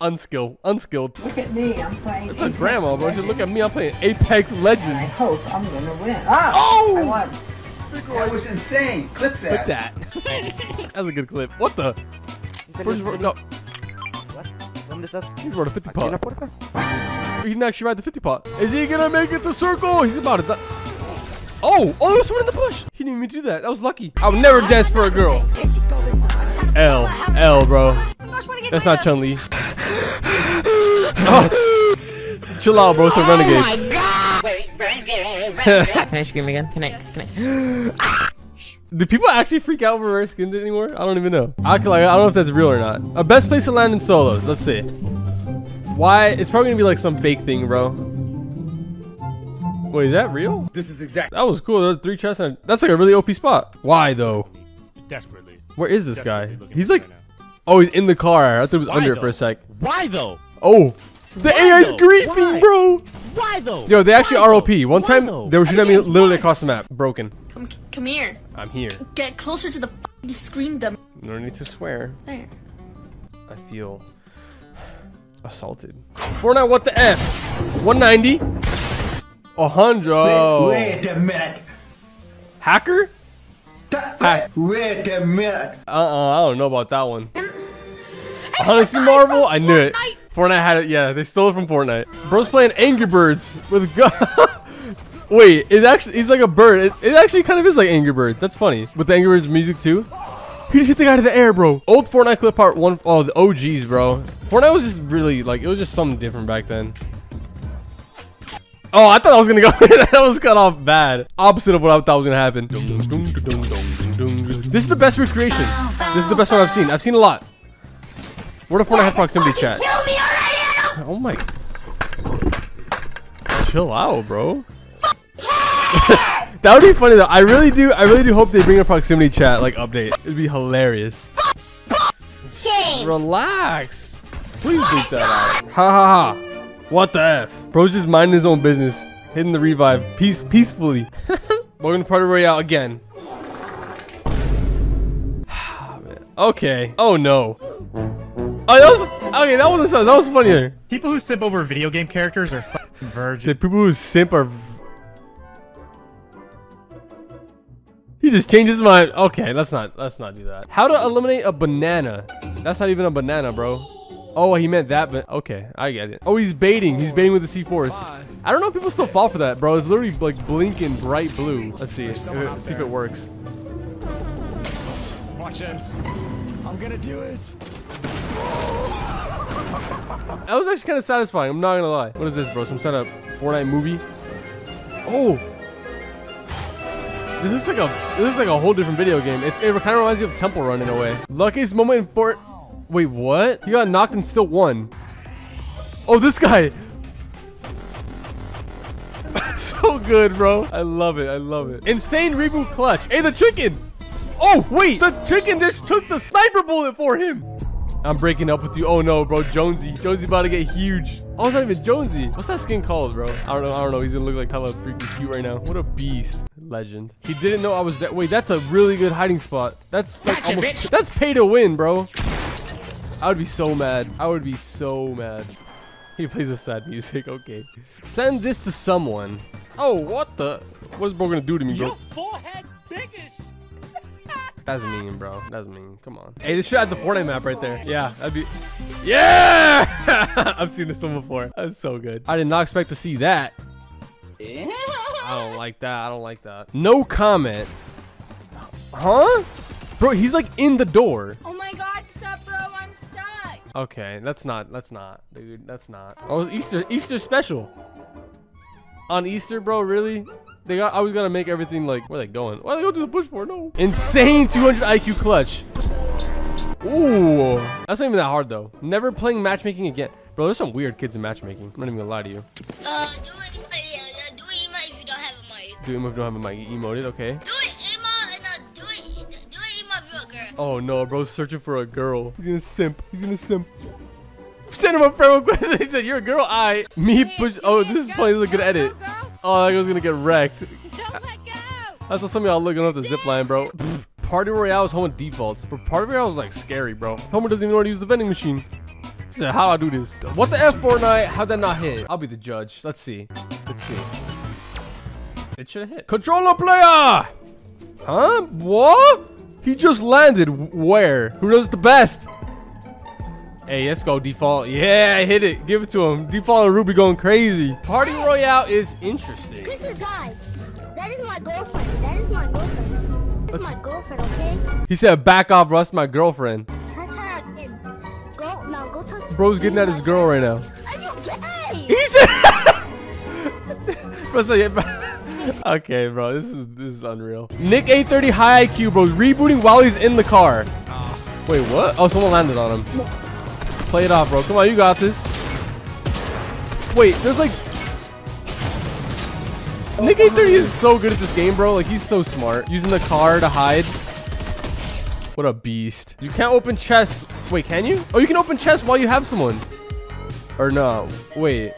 Unskilled. Unskilled.
Look at me, I'm playing.
It's a grandma, bro. Just look at me. I'm playing Apex Legends.
I hope I'm gonna win. Ah!
Oh!
I won. That was insane. Clip
Clip that. That's a good clip. What the? Where's no.
¿Dónde estás?
He brought a 50 pot. He didn't actually ride the 50 pot. Is he gonna make it to circle? He's about to. Oh! Oh, there was someone in the bush! He didn't even do that. That was lucky. I would never dance for a girl. L. L, bro. That's not Chun-Li. Oh. Chill out, bro. It's a oh renegade.
Oh my god! Wait, renegade,
Can I scream again? Can I? Can I?
Do people actually freak out over rare skins anymore? I don't even know. I, like, I don't know if that's real or not. A best place to land in solos. Let's see. Why? It's probably gonna be like some fake thing, bro. Wait, is that real?
This is exact.
That was cool. There's three chests. And that's like a really OP spot. Why though?
Desperately.
Where is this guy? He's like, oh, he's in the car. I thought he was
Why,
under it
though?
for a sec.
Why though?
Oh, the
Why,
AI's
though?
griefing,
Why?
bro.
Why though?
Yo, they actually
Why,
ROP. One
Why,
time
though?
they were shooting at me literally
why?
across the map. Broken.
Come, come here.
I'm here.
Get closer to the fucking screen, dumb.
No need to swear.
There.
I feel assaulted. Fortnite, what the F? 190? 100. Oh.
Wait a minute.
Hacker? Hack.
Wait a minute.
Uh-uh, I don't know about that one. Honestly, Marvel, I knew it. Fortnite had it. Yeah, they stole it from Fortnite. Bro's playing Angry Birds with gun. Wait, it actually he's like a bird. It, it actually kind of is like Angry Birds. That's funny. With the Angry Birds music too. He just hit the guy to the air, bro. Old Fortnite clip part one. Oh, the OGs, bro. Fortnite was just really like it was just something different back then. Oh, I thought I was gonna go. that was cut off bad. Opposite of what I thought was gonna happen. This is the best recreation. This is the best one I've seen. I've seen a lot. Where the Fortnite had proximity chat? Oh my. Chill out, bro. that would be funny though. I really do. I really do hope they bring a proximity chat like update. It'd be hilarious. Relax. Please beat that out. Ha ha ha. What the f? Bro's just minding his own business, hitting the revive peace peacefully. Welcome to Party Royale again. Ah, okay. Oh no. Oh, that was okay. That wasn't that was funnier.
People who simp over video game characters are fucking virgins.
The people who simp are. He just changed his mind. Okay, let's not let's not do that. How to eliminate a banana? That's not even a banana, bro. Oh, he meant that, but okay, I get it. Oh, he's baiting. He's baiting with the C4s. I don't know if people still fall for that, bro. It's literally like blinking bright blue. Let's see. Let's see if it works.
Watch this. I'm gonna do it.
That was actually kind of satisfying. I'm not gonna lie. What is this, bro? Some sort of Fortnite movie? Oh. This looks like a this looks like a whole different video game. It's, it kind of reminds you of Temple Run in a way. Luckiest moment in Fort. Wait, what? He got knocked and still won. Oh, this guy. so good, bro. I love it. I love it. Insane reboot clutch. Hey, the chicken. Oh, wait. The chicken just took the sniper bullet for him. I'm breaking up with you. Oh no, bro. Jonesy. Jonesy about to get huge. Oh, it's not even Jonesy. What's that skin called, bro? I don't know. I don't know. He's gonna look like hella freaking cute right now. What a beast. Legend. He didn't know I was that. Wait, that's a really good hiding spot. That's like
Gotcha,
almost.
bitch.
That's pay to win, bro. I would be so mad. I would be so mad. He plays a sad music. Okay. Send this to someone. Oh, what the? What's bro gonna do to me, bro?
Your forehead biggest.
That's mean, bro. That's mean. Come on. Hey, this should have the Fortnite map right there. Yeah, that'd be. Yeah! I've seen this one before. That's so good. I did not expect to see that. I don't like that. I don't like that. No comment. Huh? Bro, he's like in the door.
Oh my god, stop, bro. I'm stuck.
Okay, that's not. That's not, dude. That's not. Oh, Easter. Easter special. On Easter, bro. Really? They got. I was gonna make everything like. Where are they going? Why are they going to the bush for? No. Insane 200 IQ clutch. Ooh, that's not even that hard though. Never playing matchmaking again, bro. There's some weird kids in matchmaking. I'm not even gonna lie to you.
Uh, do it, uh, do emote if you don't have a mic.
Do emote if you don't have a mic emoted, okay?
Do it, emote, no, do it, do it emote if you're a girl.
Oh no, bro's searching for a girl. He's gonna simp. He's gonna simp. Send him a friend request. He said, "You're a girl." I me push. Oh, this is funny. This is a good edit. Oh, I was gonna get wrecked. Don't That's what some of y'all looking up the zip line, bro. Pfft. Party Royale is home with defaults, but Party Royale is like scary, bro. Homer doesn't even know how to use the vending machine. He said, "How I do this? What the F Fortnite? How'd that not hit? I'll be the judge. Let's see. Let's see. It should have hit. Controller player. Huh? What? He just landed. Where? Who knows the best? Hey, let's go, Default. Yeah, I hit it. Give it to him. Default and Ruby going crazy. Party Royale is interesting.
This is guy. That is my girlfriend. That is my girlfriend. This is my girlfriend, okay?
He said, back off, Russ, my girlfriend.
Touch her again. Go now. Go touch.
Bro's getting at his girl right now.
Are you gay?
He said... Bro said, yeah, bro. Okay, bro, this is this is unreal. Nick 830 high IQ, bro, rebooting while he's in the car. Oh. Wait, what? Oh, someone landed on him. Play it off, bro. Come on, you got this. Wait, there's like Nick 830 is so good at this game, bro. Like he's so smart. Using the car to hide. What a beast. You can't open chests. Wait, can you? Oh, you can open chests while you have someone. Or no. Wait.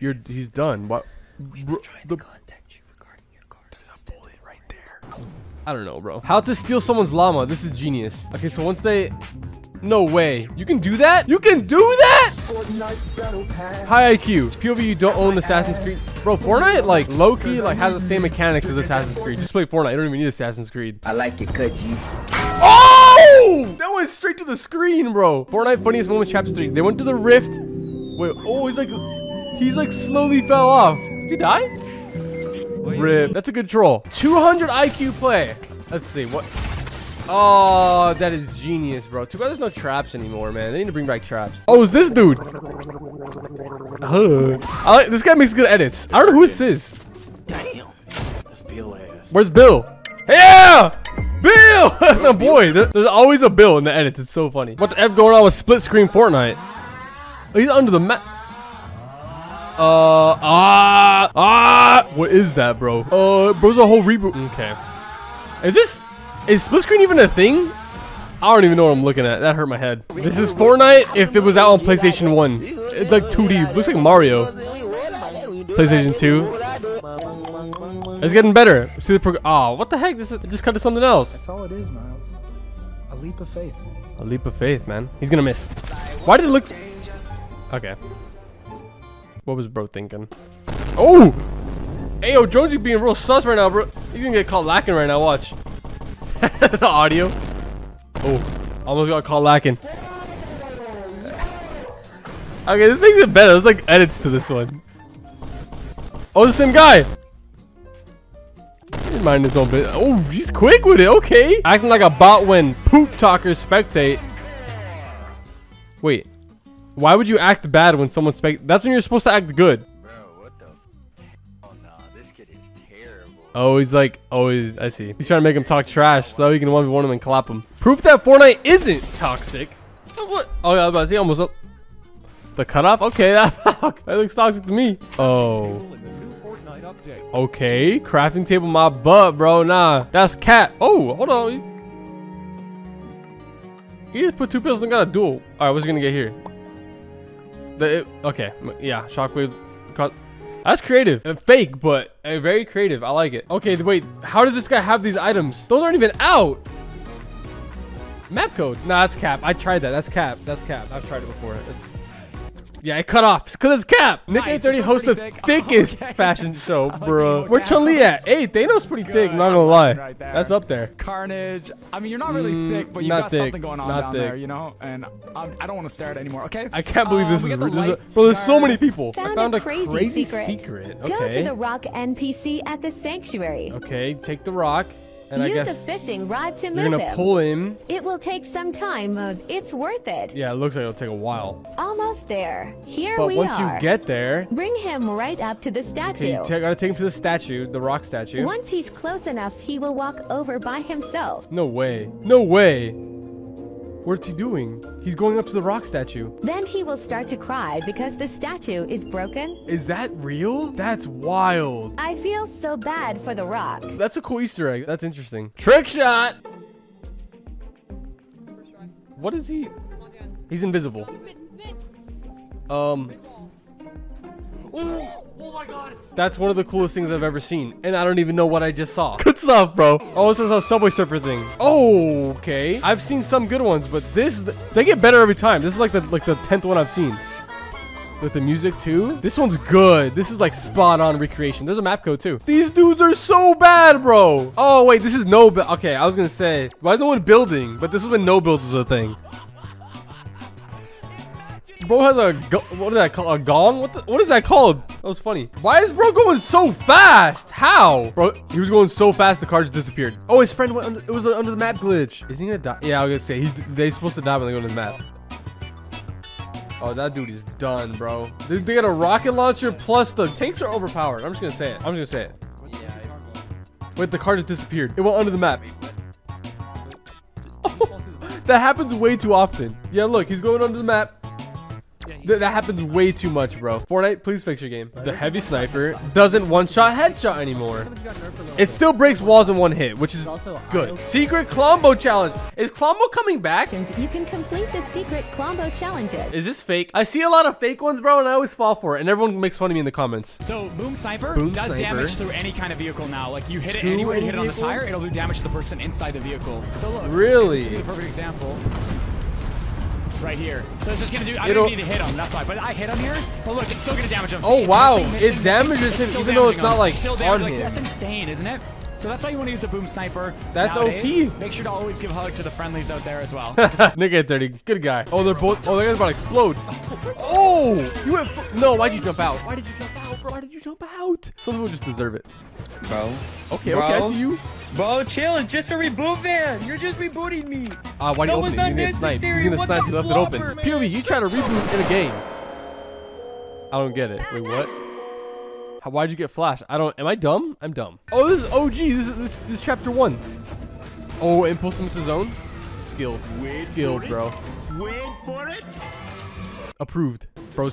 You're he's done. What? Bro, the, I don't know, bro. How to steal someone's llama. This is genius. Okay, so once they... No way. You can do that? You can do that? High IQ. POV, you don't own Assassin's Creed. Bro, Fortnite, like, low-key, like, has the same mechanics as Assassin's Creed. Just play Fortnite. You don't even need Assassin's Creed.
I like it, cut G.
Oh! That went straight to the screen, bro. Fortnite Funniest Moments Chapter 3. They went to the rift. Wait, oh, he's like... He's like slowly fell off. Did he die? Rip. That's a good troll. 200 IQ play. Let's see. What? Oh, that is genius, bro. Too bad there's no traps anymore, man. They need to bring back traps. Oh, is this dude? Uh, I like, this guy makes good edits. I don't know who this is.
Damn. That's Bill ass.
Where's Bill? Yeah! Bill! That's my boy. There- there's always a Bill in the edits. It's so funny. What the F going on with split screen Fortnite? Oh, he's under the map. Uh, ah, ah. What is that, bro? Uh, bro's a whole reboot. Okay. Is this, is split screen even a thing? I don't even know what I'm looking at. That hurt my head. This is Fortnite if it was out on PlayStation 1. It's like 2D. Looks like Mario. PlayStation 2. It's getting better. See the prog- Oh, what the heck? This is, just cut to something else.
That's all it is, Miles. A leap of faith.
A leap of faith, man. He's gonna miss. Why did it look... Okay. What was bro thinking? Oh! Hey, yo, Jonesy being real sus right now, bro. You're gonna get caught lacking right now, watch. the audio. Oh, almost got caught lacking. Okay, this makes it better. There's like edits to this one. Oh, the same guy. He's minding his own bit. Oh, he's quick with it. Okay. Acting like a bot when poop talkers spectate. Wait. Why would you act bad when someone spec? That's when you're supposed to act good. Bro, what the? Oh, no, this kid is terrible. Oh, he's like, oh, he's, I see. He's trying to make him talk trash so he can 1v1 him and clap him. Proof that Fortnite isn't toxic. Oh, what? Oh, yeah, I was about to say almost up. The cutoff? Okay, that, that looks toxic to me. Oh. Okay, crafting table my butt, bro. Nah, that's cat. Oh, hold on. He just put two pistols and got a duel. All right, what's he gonna get here? The it- okay, yeah, shockwave. That's creative fake, but uh, very creative. I like it. Okay, wait. How does this guy have these items? Those aren't even out. Map code. Nah, that's cap. I tried that. That's cap. That's cap. I've tried it before. It's yeah, it cut off because it's cap. Nick
Nice,
830
this
hosts the
thick.
thickest
Okay.
fashion show, bro.
the
Where
cap.
Chun Li at? Hey, Thanos pretty thick. Not gonna lie.
Right.
That's up there.
Carnage. I mean, you're not really
Mm,
thick, but you
not
got
thick,
something going on
not
down
thick.
there, you know. And I'm, I don't want to stare at it anymore. Okay.
I can't believe
Um,
this
we
is
got the
re- there's bro. There's so many people.
Found,
I found
a crazy, secret. Go
Okay.
to the rock NPC at the sanctuary.
Okay, take the rock, and
Use a fishing rod to move
gonna
him.
pull him.
It will take some time, but it's worth it.
Yeah, it looks like it'll take a while.
Almost there. Here
But
we
once
are.
you get there,
Bring him right up to the
okay,
statue.
you gotta take him to the statue, the rock statue.
Once he's close enough, he will walk over by himself.
No way. No way. What's he doing? He's going up to the rock statue.
Then he will start to cry because the statue is broken.
Is that real? That's wild.
I feel so bad for the rock.
That's a cool Easter egg. That's interesting. Trick shot. What is he? He's invisible. Um,
Oh, oh my god.
that's one of the coolest things I've ever seen. And I don't even know what I just saw. Good stuff, bro. Oh, this is a Subway Surfer thing. Oh, okay. I've seen some good ones, but this, is the- they get better every time. This is like the like the 10th one I've seen. With the music too. This one's good. This is like spot on recreation. There's a map code too. These dudes are so bad, bro. Oh, wait, this is no. Okay, I was gonna say, why is no one building? But this is when no builds was a thing. Bro has a what is that called? A gong? What the, what is that called? That was funny. Why is bro going so fast? How? Bro, he was going so fast the car just disappeared. Oh, his friend went under, it was under the map glitch. Is he gonna die? Yeah, I was gonna say he's they supposed to die when they go to the map. Oh, that dude is done, bro. They, they got a rocket launcher plus the tanks are overpowered. I'm just gonna say it. I'm just gonna say it. Wait, the car just disappeared. It went under the map. that happens way too often. Yeah, look, he's going under the map. Th- that happens way too much, bro. Fortnite, please fix your game. The heavy sniper doesn't one-shot headshot anymore. It still breaks walls in one hit, which is good. Secret Klombo challenge. Is Klombo coming back?
You can complete the secret Klombo challenges.
Is this fake? I see a lot of fake ones, bro, and I always fall for it, and everyone makes fun of me in the comments.
So Boom Sniper
Boom
does
Sniper.
damage through any kind of vehicle now. Like you hit it
To
anywhere, you
any
hit it on the tire, it'll do damage to the person inside the vehicle. So look,
Really?
This would be the perfect example. Right here. So it's just gonna do. I don't need to hit him. That's why. But I hit him here. But look, it's still gonna damage him.
Oh,
it's
wow. It damages him even though it's not, like,
Still
on him.
That's insane, isn't it? So that's why you want to use the boom sniper.
That's
nowadays.
OP.
Make sure to always give a hug to the friendlies out there as well.
Nick at 30. Good guy. Oh, they're both. Oh, that guy's about to explode. Oh, you went. No, why'd you jump out? Why did you jump out, bro? Why did you jump out? Some people just deserve it.
Bro.
Okay,
Bro.
okay, I see you.
Bro, chill. It's just a reboot van. You're just rebooting me.
Uh, why do you
That was
open it?
not
You're gonna snipe.
necessary.
He's gonna
What
snipe.
the
You left it open.
flopper?
POV, you try to reboot in a game. I don't get it. Wait, what? How, why'd you get flash? I don't. Am I dumb? I'm dumb. Oh, this is OG. This is this, this is chapter one. Oh, impulse into zone. Skilled. Skilled, bro.
Wait for it.
Approved. Bro,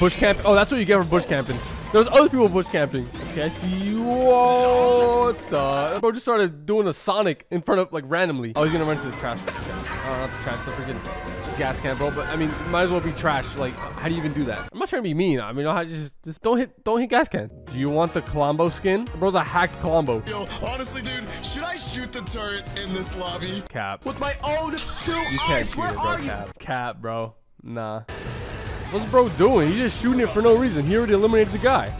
bush camp. Oh, that's what you get for bush camping. There's other people bush camping. Okay, I see you. Whoa, what the? Bro just started doing a Sonic in front of, like, randomly. Oh, he's gonna run into the trash. Oh, not the trash, the freaking gas can, bro. But, I mean, might as well be trash. Like, uh, how do you even do that? I'm not trying to be mean. I mean, I just, just don't hit, don't hit gas can. Do you want the Klombo skin? Bro's a hacked Klombo.
Yo, honestly, dude, should I shoot the turret in this lobby?
Cap.
With my own two
You can't
eyes.
shoot
Where
it,
are
bro.
you?
Cap. Cap, bro. Nah. What's bro doing? He's just shooting it for no reason. He already eliminated the guy.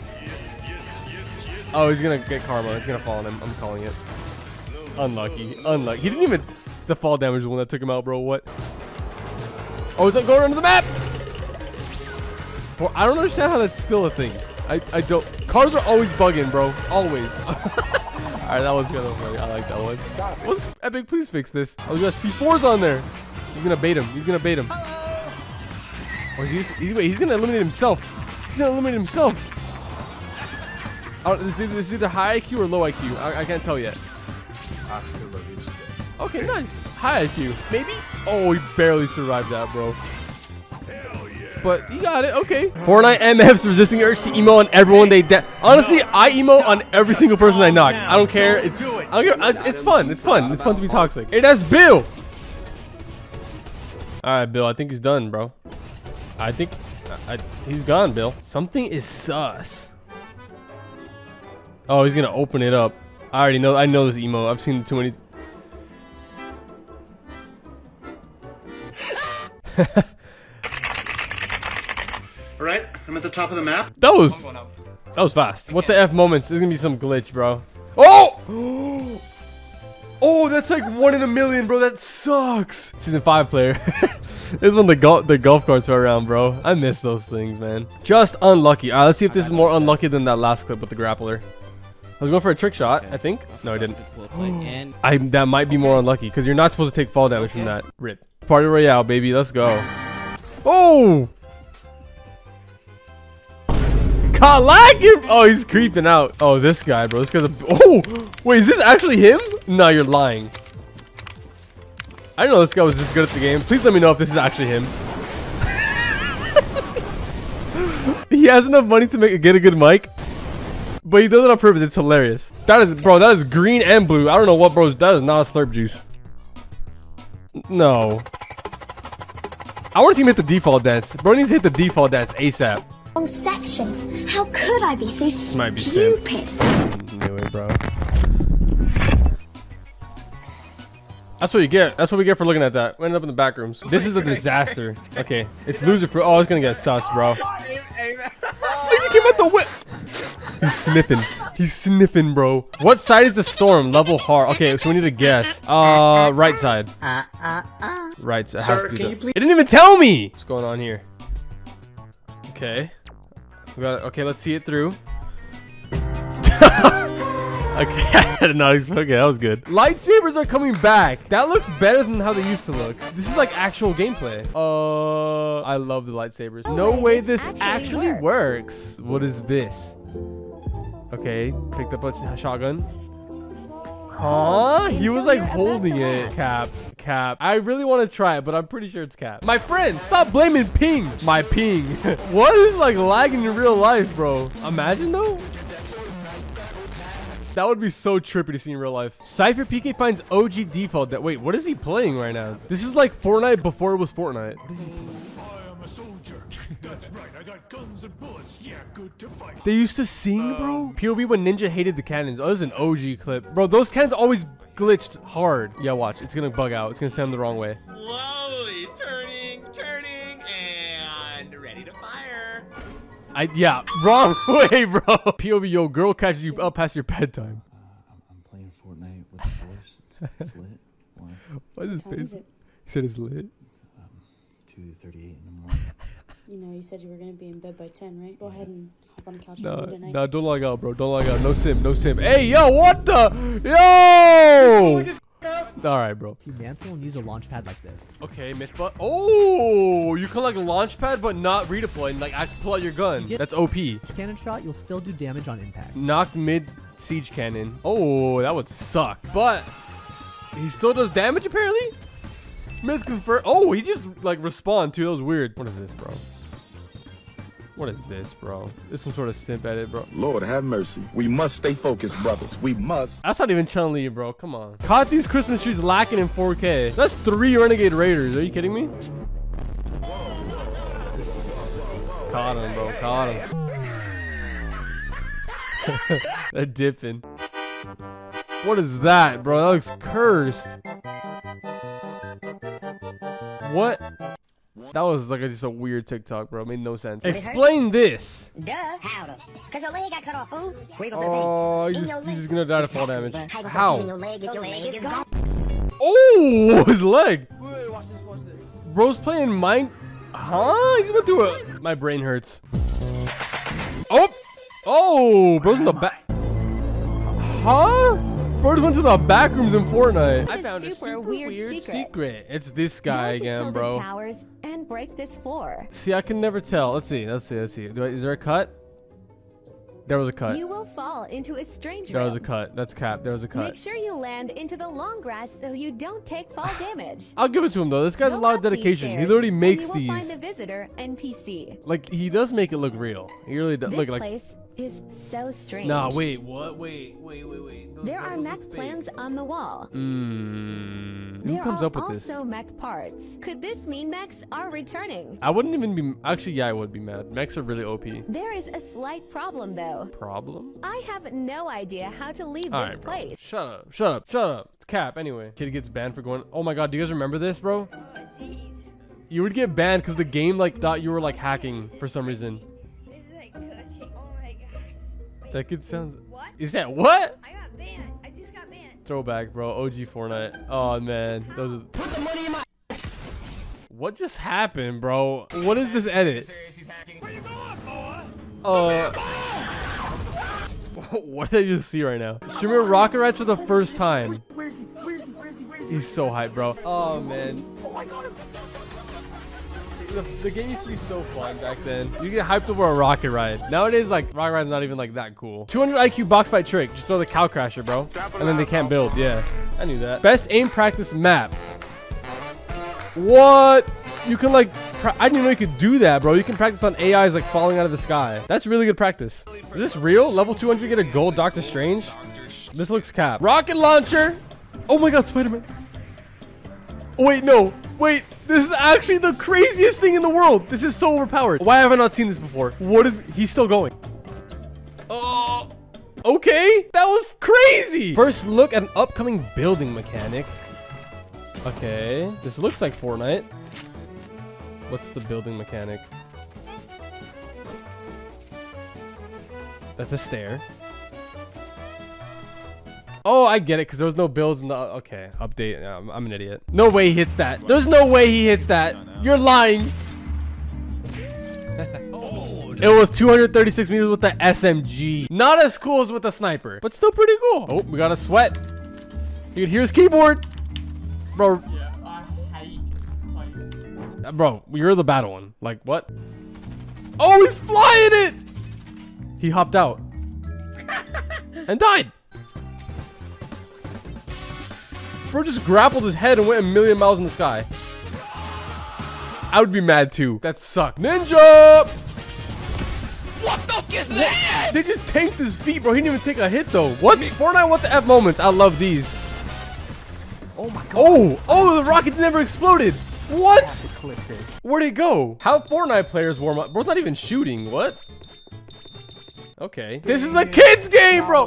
Oh, he's gonna get karma. He's gonna fall on him. I'm calling it. Unlucky. Unlucky. He didn't even. The fall damage the one that took him out, bro. What? Oh, is that going under the map? Bro, I don't understand how that's still a thing. I, I don't. Cars are always bugging, bro. Always. Alright, that one's of funny. I like that one. What's Epic, please fix this. Oh, was gonna C4's on there. He's gonna bait him. He's gonna bait him. Or is he, he's, wait, he's gonna eliminate himself. He's gonna eliminate himself. Oh, this, is, this is either high IQ or low IQ. I, I can't tell yet.
I still love you.
Okay, nice. High IQ. Maybe? Oh, he barely survived that, bro. But he got it. Okay. Fortnite MFs resisting urge to emo on everyone they de Honestly, I emo on every single person I knock. I don't care. It's I don't care. I- It's fun. It's fun. It's fun to be toxic. Hey, that's Bill. All right, Bill. I think he's done, bro. I think I, I- he's gone, Bill. Something is sus. Oh, he's gonna open it up. I already know. I know this emo. I've seen too many.
Alright, I'm at the top of the map.
That was that was fast. What the f moments? There's gonna be some glitch, bro. Oh! Oh, that's like one in a million, bro. That sucks. Season five player. this is when the golf the golf carts were around, bro. I miss those things, man. Just unlucky. All right, let's see if this is more unlucky than that last clip with the grappler. I was going for a trick shot, I think. No, I didn't. I that might be more unlucky because you're not supposed to take fall damage from that. Rip. Party royale, baby. Let's go. Oh! Oh, he's creeping out. Oh, this guy, bro. This guy's a... Oh! Wait, is this actually him? No, you're lying. I didn't know this guy was this good at the game. Please let me know if this is actually him. he has enough money to make get a good mic. But he does it on purpose. It's hilarious. That is... Bro, that is green and blue. I don't know what, bro. That is not a slurp juice. No. I want to see him hit the default dance. Bro needs to hit the default dance ASAP.
Wrong oh, section. How could I be so
Might be
stupid?
Knew it, bro. That's what you get. That's what we get for looking at that. We ended up in the back rooms. This is a disaster. Okay, it's Loserfruit. Oh, it's gonna get sus, bro. He came out the whip. He's sniffing. He's sniffing, bro. What side is the storm? Level hard. Okay, so we need to guess. Uh, right side.
Uh, uh, uh.
Right side.
Sir,
has to be
can
the-
you please-
It didn't even tell me. What's going on here? Okay. We got. Okay, let's see it through. Okay, I did not expect. Okay, that was good. Lightsabers are coming back. That looks better than how they used to look. This is like actual gameplay. Uh, I love the lightsabers. no way this actually, works. What is this? Okay, picked up a shotgun. Huh? He was like holding it. Cap. Cap. I really want to try it, but I'm pretty sure it's cap. My friend, stop blaming ping. My ping. what is like lagging in real life, bro? Imagine though. That would be so trippy to see in real life. Cypher PK finds OG default that wait, what is he playing right now? This is like Fortnite before it was Fortnite.
That's right, I got guns and bullets. Yeah, good to fight.
They used to sing, um, bro. POV when Ninja hated the cannons. Oh, this is an OG clip. Bro, those cannons always glitched hard. Yeah, watch. It's gonna bug out. It's gonna send them the wrong way.
Slowly turning, turning, and ready to fire.
I yeah, wrong way, bro. POV, yo, girl catches you up past your bedtime.
I'm playing Fortnite with the boys. It's lit. Why?
Why is his
What time is
face? He said it's lit.
Um, two thirty-eight in the morning.
You know, you said you were gonna be in bed by 10, right? Go ahead and hop on the couch
Nah,
with me tonight.
nah, don't log out, bro. Don't log out. No sim, no sim. Hey, yo, what the? Yo! All right, bro.
See, Mantle and use a launch pad like this.
Okay, myth but oh, you can like launch pad but not redeploy and like actually pull out your gun. That's OP.
Cannon shot, you'll still do damage on impact.
Knocked mid siege cannon. Oh, that would suck. But he still does damage apparently. Myth confirm. Oh, he just like respawned too. That was weird. What is this, bro? What is this, bro? This some sort of simp edit, bro.
Lord have mercy. We must stay focused, brothers. We must.
That's not even Chun Li, bro. Come on. Caught these Christmas trees lacking in 4K. That's three Renegade Raiders. Are you kidding me? Caught him, bro. Caught him. They're dipping. What is that, bro? That looks cursed. What? That was like a, just a weird TikTok, bro. It made no sense. Explain this.
Duh. How? Cause your leg got cut off, fool.
Oh,
thing.
he's just,
leg.
he's just gonna die to fall damage.
How?
How?
Your leg, your leg is gone.
Oh, his leg.
Wait, wait, watch this, watch this.
Bro's playing mine. Huh? He's went through it. My brain hurts. Oh! Oh! Bro's in the back. Huh? Bro went to the back rooms in Fortnite. I found a
super
super
weird
weird,
secret.
secret. It's this guy
Go to
again,
Tilted
bro.
Towers and break this floor.
See, I can never tell. Let's see. Let's see. Let's see. Do I, is there a cut? There was a cut.
You will fall into a strange
There was a cut. That's cap. There was a cut.
Make sure you land into the long grass so you don't take fall damage.
I'll give it to him though. This guy's a lot of
Up these
dedication. He
stairs,
literally
and
makes
you will
these.
find the visitor NPC.
Like he does make it look real. He really does.
This
Look like.
Place is so strange.
Nah, wait. What? Wait. Wait. Wait. Wait. Those-
There are mech plans on the wall.
Mmm. Who
there
comes up with
also
this?
mech parts. Could this mean mechs are returning?
I wouldn't even be. Actually, yeah, I would be mad. Mechs are really OP.
There is a slight problem though.
Problem?
I have no idea how to leave
All
this
right, bro.
place.
Shut up. Shut up. Shut up. It's cap. Anyway, kid gets banned for going. Oh my god, do you guys remember this, bro? Oh, you would get banned because the game like thought you were like hacking for some reason. That kid sounds.
What?
Is that what?
I got banned. I just got banned.
Throwback, bro. OG Fortnite. Oh man, those. Are... Put the money in my. What just happened, bro? What is this edit? Uh. what did I just see right now? Streamer Rocket Rats for the first time.
Where's he? Where's he? Where's he? Where's he?
He's so hyped, bro. Oh man.
Oh, I got him.
The, the game used to be so fun back then. You get hyped over a rocket ride. Nowadays, like, rocket ride's not even like that cool. 200 IQ box fight trick. Just throw the cow crasher, bro. And then they can't build. Yeah, I knew that. Best aim practice map. What? You can like, I didn't know you could do that, bro. You can practice on AIs like falling out of the sky. That's really good practice. Is this real? Level 200 get a gold Doctor Strange? This looks cap. Rocket launcher. Oh my god, Spider-Man. Wait, no. Wait, this is actually the craziest thing in the world. This is so overpowered. Why have I not seen this before? What is... He's still going. Oh... Okay, that was crazy. First look at an upcoming building mechanic. Okay, this looks like Fortnite. What's the building mechanic? That's a stair. Oh, I get it, because there was no builds in the... Okay, update. I'm, I'm an idiot. No way he hits that. There's no way he hits that. You're lying. It was 236 meters with the SMG. Not as cool as with the sniper, but still pretty cool. Oh, we got a sweat. You can hear his keyboard. Bro. Uh, Bro, you're the battle one. Like, what? Oh, he's flying it! He hopped out. and died. Bro just grappled his head and went a million miles in the sky. I would be mad too. That sucked. Ninja!
What the fuck is that?
They just tanked his feet, bro. He didn't even take a hit though. What? Fortnite, what the F moments? I love these.
Oh my god.
Oh, oh, the rockets never exploded. What? Where'd he go? How Fortnite players warm up? Bro's not even shooting. What? Okay. This is a kid's game, bro.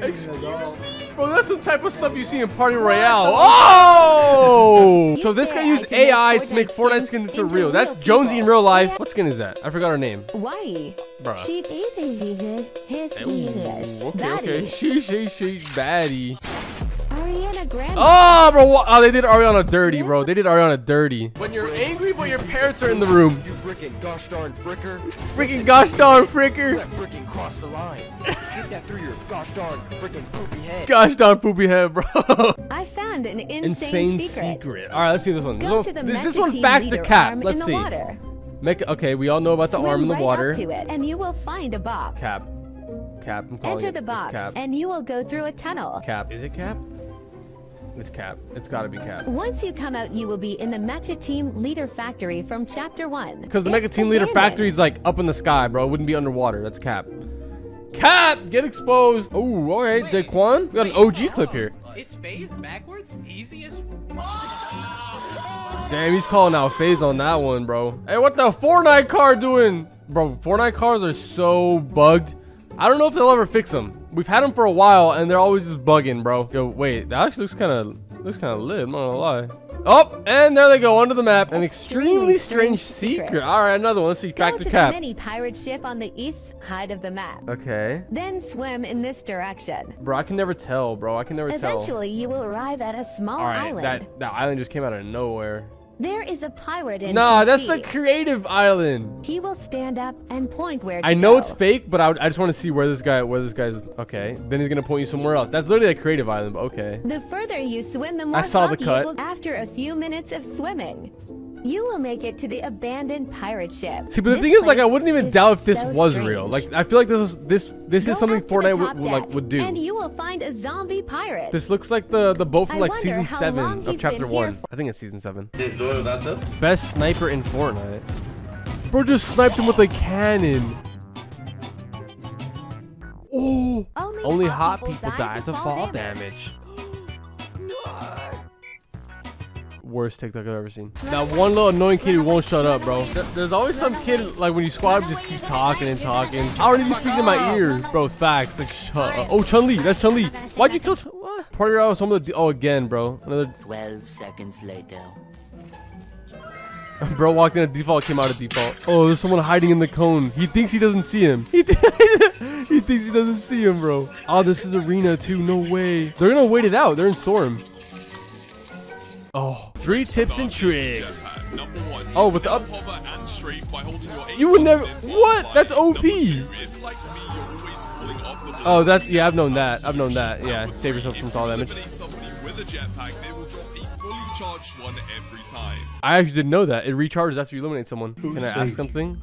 Bro, that's the type of stuff you see in Party Royale. Oh! So this guy used AI to make Fortnite skins into real. That's Jonesy in real life. What skin is that? I forgot her name.
Why?
Bruh.
She is his.
Okay, okay. She, she, she, baddie.
Ariana Grande.
Oh, bro. Oh, they did Ariana dirty, bro. They did Ariana dirty. When you're angry, but your parents are in the room.
You freaking gosh darn fricker.
Freaking gosh darn fricker.
That freaking crossed the line. Get that through your gosh darn freaking poopy head.
Gosh darn poopy head, bro.
I found an insane,
Insane
secret.
secret. All right, let's see this one. This
Go
one,
to the
this, this one back to cap. Let's see.
the water.
Make okay, we all know about the
Swim
arm in the
right
water.
up to it, and you will find a box.
Cap. Cap. I'm calling
Enter the
It's
box,
cap.
and you will go through a tunnel.
Cap. Is it cap? It's cap. It's gotta be cap.
Once you come out, you will be in the Mecha Team Leader Factory from Chapter 1.
Because the
It's
Mecha Team Leader. Factory is like up in the sky, bro. It wouldn't be underwater. That's cap. Cap! Get exposed. Oh, all right, Daequan. We got an OG clip here.
His face backwards? Easy as.
Damn, he's calling out phase on that one, bro. Hey, what the Fortnite car doing? Bro, Fortnite cars are so bugged. I don't know if they'll ever fix them. We've had them for a while, and they're always just bugging, bro. Yo, wait, that actually looks kind of looks kind of lit. I'm not gonna lie. Oh, and there they go under the map. An extremely strange secret. All right, another one. Let's see.
Go
Factor
to the
cap.
mini pirate ship on the east side of the map.
Okay.
Then swim in this direction.
Bro, I can never tell, bro. I can never tell.
Eventually, you will arrive at a small
All right,
island.
that that island just came out of nowhere.
There is a pirate in
Nah, that's the creative island.
He will stand up and point where to
I know
go.
it's fake, but I, I just want to see where this guy, where this guy's. Okay, then he's gonna point you somewhere else. That's literally a creative island, but okay.
The further you swim, the more I
saw the cut.
After a few minutes of swimming, you will make it to the abandoned pirate ship.
See, but the
This
thing is, like, I wouldn't even doubt if this
so
was
strange.
real. Like, I feel like this was this this
Go
is something
up to the
Fortnite would, would like would do.
And you will find a zombie pirate.
This looks like the the boat from like season seven of chapter one. I think it's season seven.
Loyal that though?
Best sniper in Fortnite. Bro just sniped him with a cannon. Oh,
Only
only
hot
hot
people
people
die
die
to
to
fall
fall
damage.
damage. Worst TikTok I've ever seen. That one little annoying kid who won't shut up, bro. There's always some kid, like, when you squad, just keeps talking and talking. I don't even speak in my ear. Bro, facts. Like, shut up. Uh, uh, oh, Chun-Li. That's Chun-Li. Why'd you kill Chun- What? Party around with some of the... Oh, again, bro. Another...
12 seconds later.
Bro walked in a default, came out of default. Oh, there's someone hiding in the cone. He thinks he doesn't see him. He, th- he thinks he doesn't see him, bro. Oh, this is arena too. No way. They're gonna wait it out. They're in storm. Oh, three tips and tricks. Oh, with the up. You would never. What? That's OP. Oh, that's yeah. I've known that. I've known that. Yeah, save yourself from fall damage. I actually didn't know that. It recharges after you eliminate someone.
Who
Can I ask something?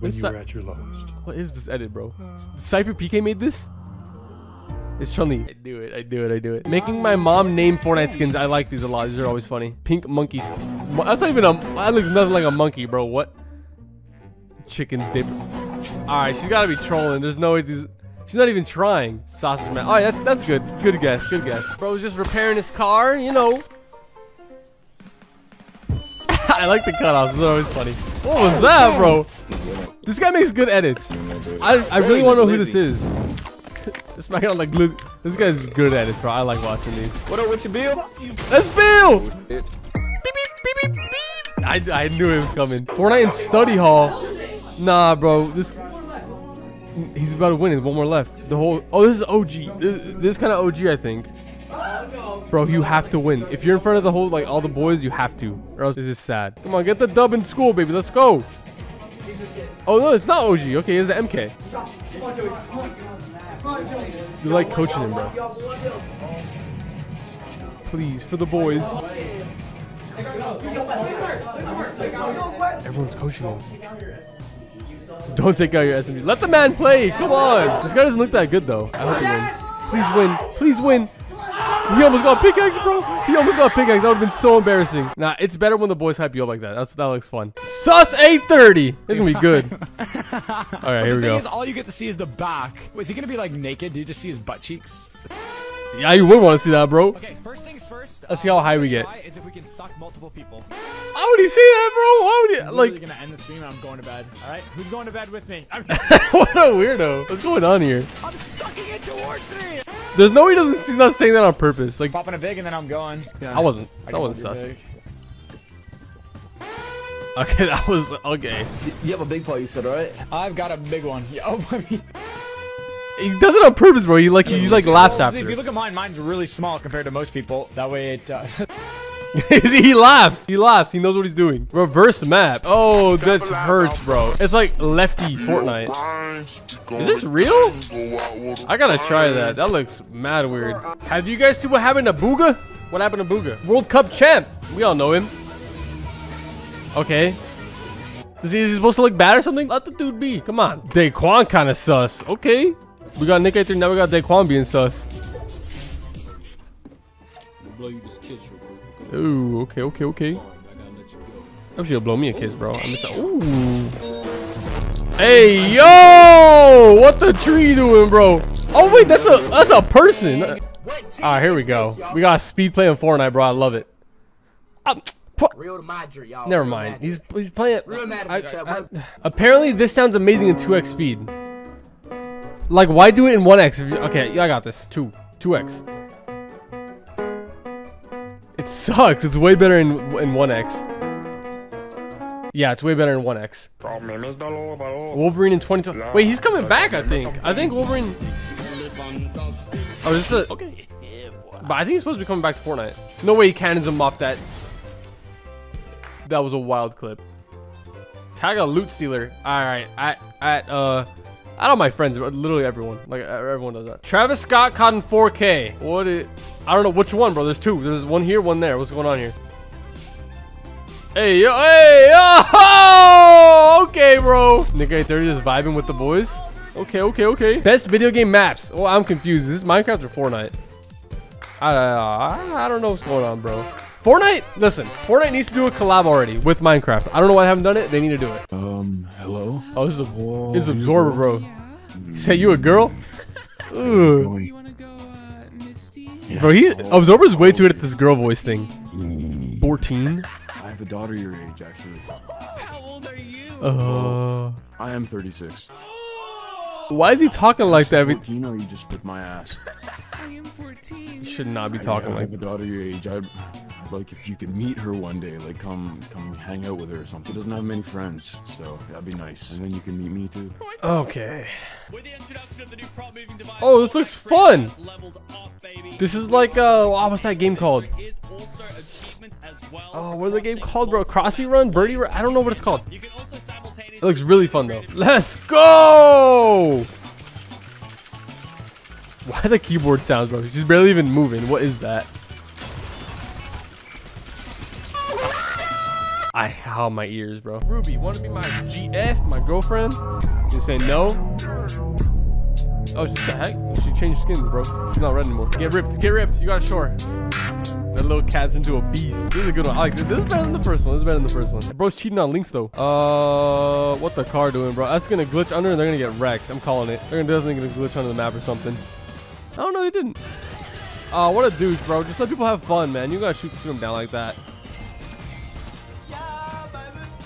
when you were at your lowest.
What is this edit, bro? Cypher PK made this? It's Chun-Li. I do it. I do it. I do it. Making my mom name Fortnite skins. I like these a lot. These are always funny. Pink monkeys. That's not even a. That looks nothing like a monkey, bro. What? Chicken dip. All right, she's gotta be trolling. There's no way these. She's not even trying. Sausage man. Oh, that's that's good. Good guess. Good guess. Bro Bro's just repairing his car. You know. I like the cutoffs. It's always funny. What was that, bro? This guy makes good edits. I, I really want to know who this is. Smack it on like glizzy. This guy's good at it, bro. I like watching these.
What up with your Bill?
That's Bill! Beep, beep, beep, beep, beep. I, I knew it was coming. Fortnite in study hall. Nah, bro. This he's about to win. There's one more left. The whole. Oh, this is OG. This this kind of OG, I think. Bro, you have to win. If you're in front of the whole like all the boys, you have to, or else this is sad. Come on, get the dub in school, baby. Let's go. Oh no, it's not OG. Okay, it's the MK. You like coaching him, bro. Please, for the boys. Everyone's coaching him. Don't take out your SMG. Let the man play. Come on. This guy doesn't look that good, though. I hope he wins. Please win. Please win. He almost got pickaxe, bro. He almost got pickaxe. That would have been so embarrassing. Nah, it's better when the boys hype you up like that. That's That looks fun. Sus 830. This is going to be good. All right, here we go.
Is, all you get to see is the back. Wait, is he going to be like naked? Do you just see his butt cheeks?
Yeah, you would want to see that, bro.
Okay, first things first.
Let's see how high um, we get.
Is if we can suck multiple people.
Why would he say that, bro? Why would he?
I'm
like,
gonna end the stream. and I'm going to bed. All right, who's going to bed with me? I'm,
what a weirdo. What's going on here?
I'm sucking it towards me.
There's no way he doesn't. He's not saying that on purpose. Like,
popping a big and then I'm going.
I wasn't.
I
That wasn't
got
sus.
big.
Okay, that was okay.
You have a big pot, you said, right?
I've got a big one. Yeah, oh, I mean,
He does it on purpose, bro. He like he like laughs after.
If you look at mine, mine's really small compared to most people. That way it. Uh,
he laughs. He laughs. He knows what he's doing. Reverse map. Oh, that hurts, bro. It's like lefty Fortnite. Is this real? I gotta try that. That looks mad weird. Have you guys seen what happened to Bugha? What happened to Bugha? World Cup champ. We all know him. Okay. Is he, is he supposed to look bad or something? Let the dude be. Come on. Daequan kind of sus. Okay. We got Nick right there. Now we got Daequan being sus. Ooh, okay, okay, okay. I'm just gonna blow me a kiss, bro. I'm just ooh. Hey, yo! What the tree doing, bro? Oh wait, that's a that's a person. Alright, here we go. We got speed play on Fortnite, bro. I love it. Um, pu-
Real Madrid, y'all.
Never mind. He's he's playing. I- I- apparently, this sounds amazing in 2x speed. Like, why do it in 1x? If you, okay, yeah, I got this. Two, 2x. It sucks. It's way better in in 1x. Yeah, it's way better in 1x. Wolverine in 2020. Wait, he's coming back, I think. I think Wolverine. Oh, this is a. Okay. But I think he's supposed to be coming back to Fortnite. No way he cannons him off that. That was a wild clip. Tag a loot stealer. Alright. At, at, uh. I don't my friends, literally everyone. Like, everyone does that. Travis Scott caught in 4K. What is. I don't know which one, bro. There's two. There's one here, one there. What's going on here? Hey, yo, hey, yo! Okay, bro. Nick 30 is vibing with the boys. Okay, okay, okay. Best video game maps. Oh, I'm confused. Is this Minecraft or Fortnite? I, I, I don't know what's going on, bro. Fortnite, listen, Fortnite needs to do a collab already with Minecraft. I don't know why I haven't done it. They need to do it.
Um, hello?
Oh, this is, a, this is Absorber, bro. Say you a girl? Ugh. Bro, he Absorber's way too good at this girl voice thing. 14?
I have a daughter your age, actually. How old are you?
Uh,
I am 36.
why is he talking like that?
14 or you just whip my ass?
You should not be
I-
talking
I
like
have a daughter your age. I'd like if you could meet her one day, like come come hang out with her or something. She doesn't have many friends, so that'd be nice. And then you can meet me too.
Okay. Oh, this looks fun. This is like uh, wow, what's that game called? Oh, what's the game called, bro? Crossy Run, Birdie Run? I don't know what it's called. It looks really fun though. Let's go! Why the keyboard sounds, bro? She's barely even moving. What is that? I how my ears, bro. Ruby, want to be my GF, my girlfriend? You say no? Oh, she's the heck? She changed skins, bro. She's not red anymore. Get ripped, get ripped. You got short. That little cat's into a beast. This is a good one. I like this. This is better than the first one. This is better than the first one. Bro's cheating on links though. Uh, what the car doing, bro? That's gonna glitch under and they're gonna get wrecked. I'm calling it. They're definitely gonna glitch under the map or something. Oh no, they didn't. Oh, what a douche, bro. Just let people have fun, man. You gotta shoot, shoot them down like that.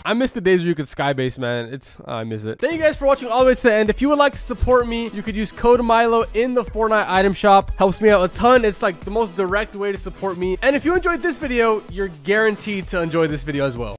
I miss the days where you could skybase, man. It's uh, I miss it. Thank you guys for watching all the way to the end. If you would like to support me, you could use code Milo in the Fortnite item shop. Helps me out a ton. It's like the most direct way to support me. And if you enjoyed this video, you're guaranteed to enjoy this video as well.